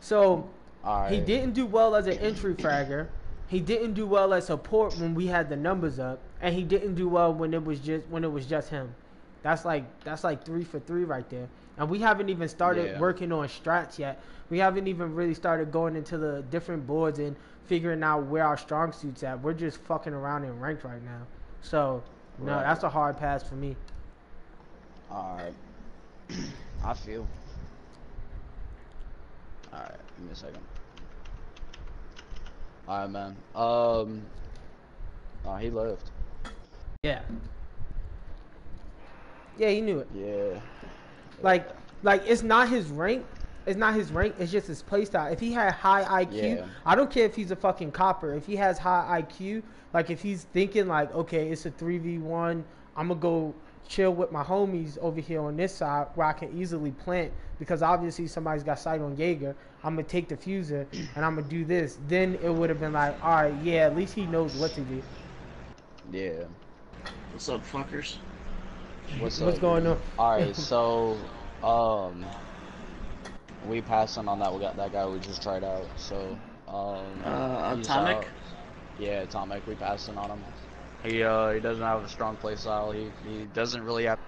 So right. he didn't do well as an entry fragger. He didn't do well as support when we had the numbers up, and he didn't do well when it was just when it was just him. That's like that's like three for three right there. And we haven't even started Yeah. working on strats yet. We haven't even really started going into the different boards and figuring out where our strong suits at. We're just fucking around in ranked right now. So no, that's a hard pass for me. All right. [CLEARS THROAT] I feel. All right. Give me a second. All right, man. Um. Oh, he left. Yeah. Yeah, he knew it. Yeah. Like, like it's not his rank, it's not his rank. It's just his playstyle. If he had high IQ, Yeah. I don't care if he's a fucking copper. If he has high IQ, like if he's thinking like, okay, it's a three v one, I'm gonna go chill with my homies over here on this side where I can easily plant because obviously somebody's got sight on Jaeger. I'm gonna take the fuser and I'm gonna do this. Then it would have been like, all right, yeah, at least he knows what to do. Yeah. What's up, fuckers? What's, What's up? going on? All right, so um, we passing on that. We got that guy we just tried out. So um, Uh, Atomic? out. Yeah, Atomic. We passing on him. He uh he doesn't have a strong play style. He he doesn't really have.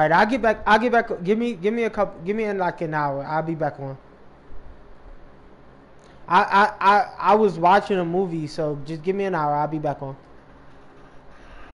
Right, I'll get back. I'll get back. Give me, give me a couple. Give me in like an hour. I'll be back on. I, I, I, I was watching a movie, so just give me an hour. I'll be back on.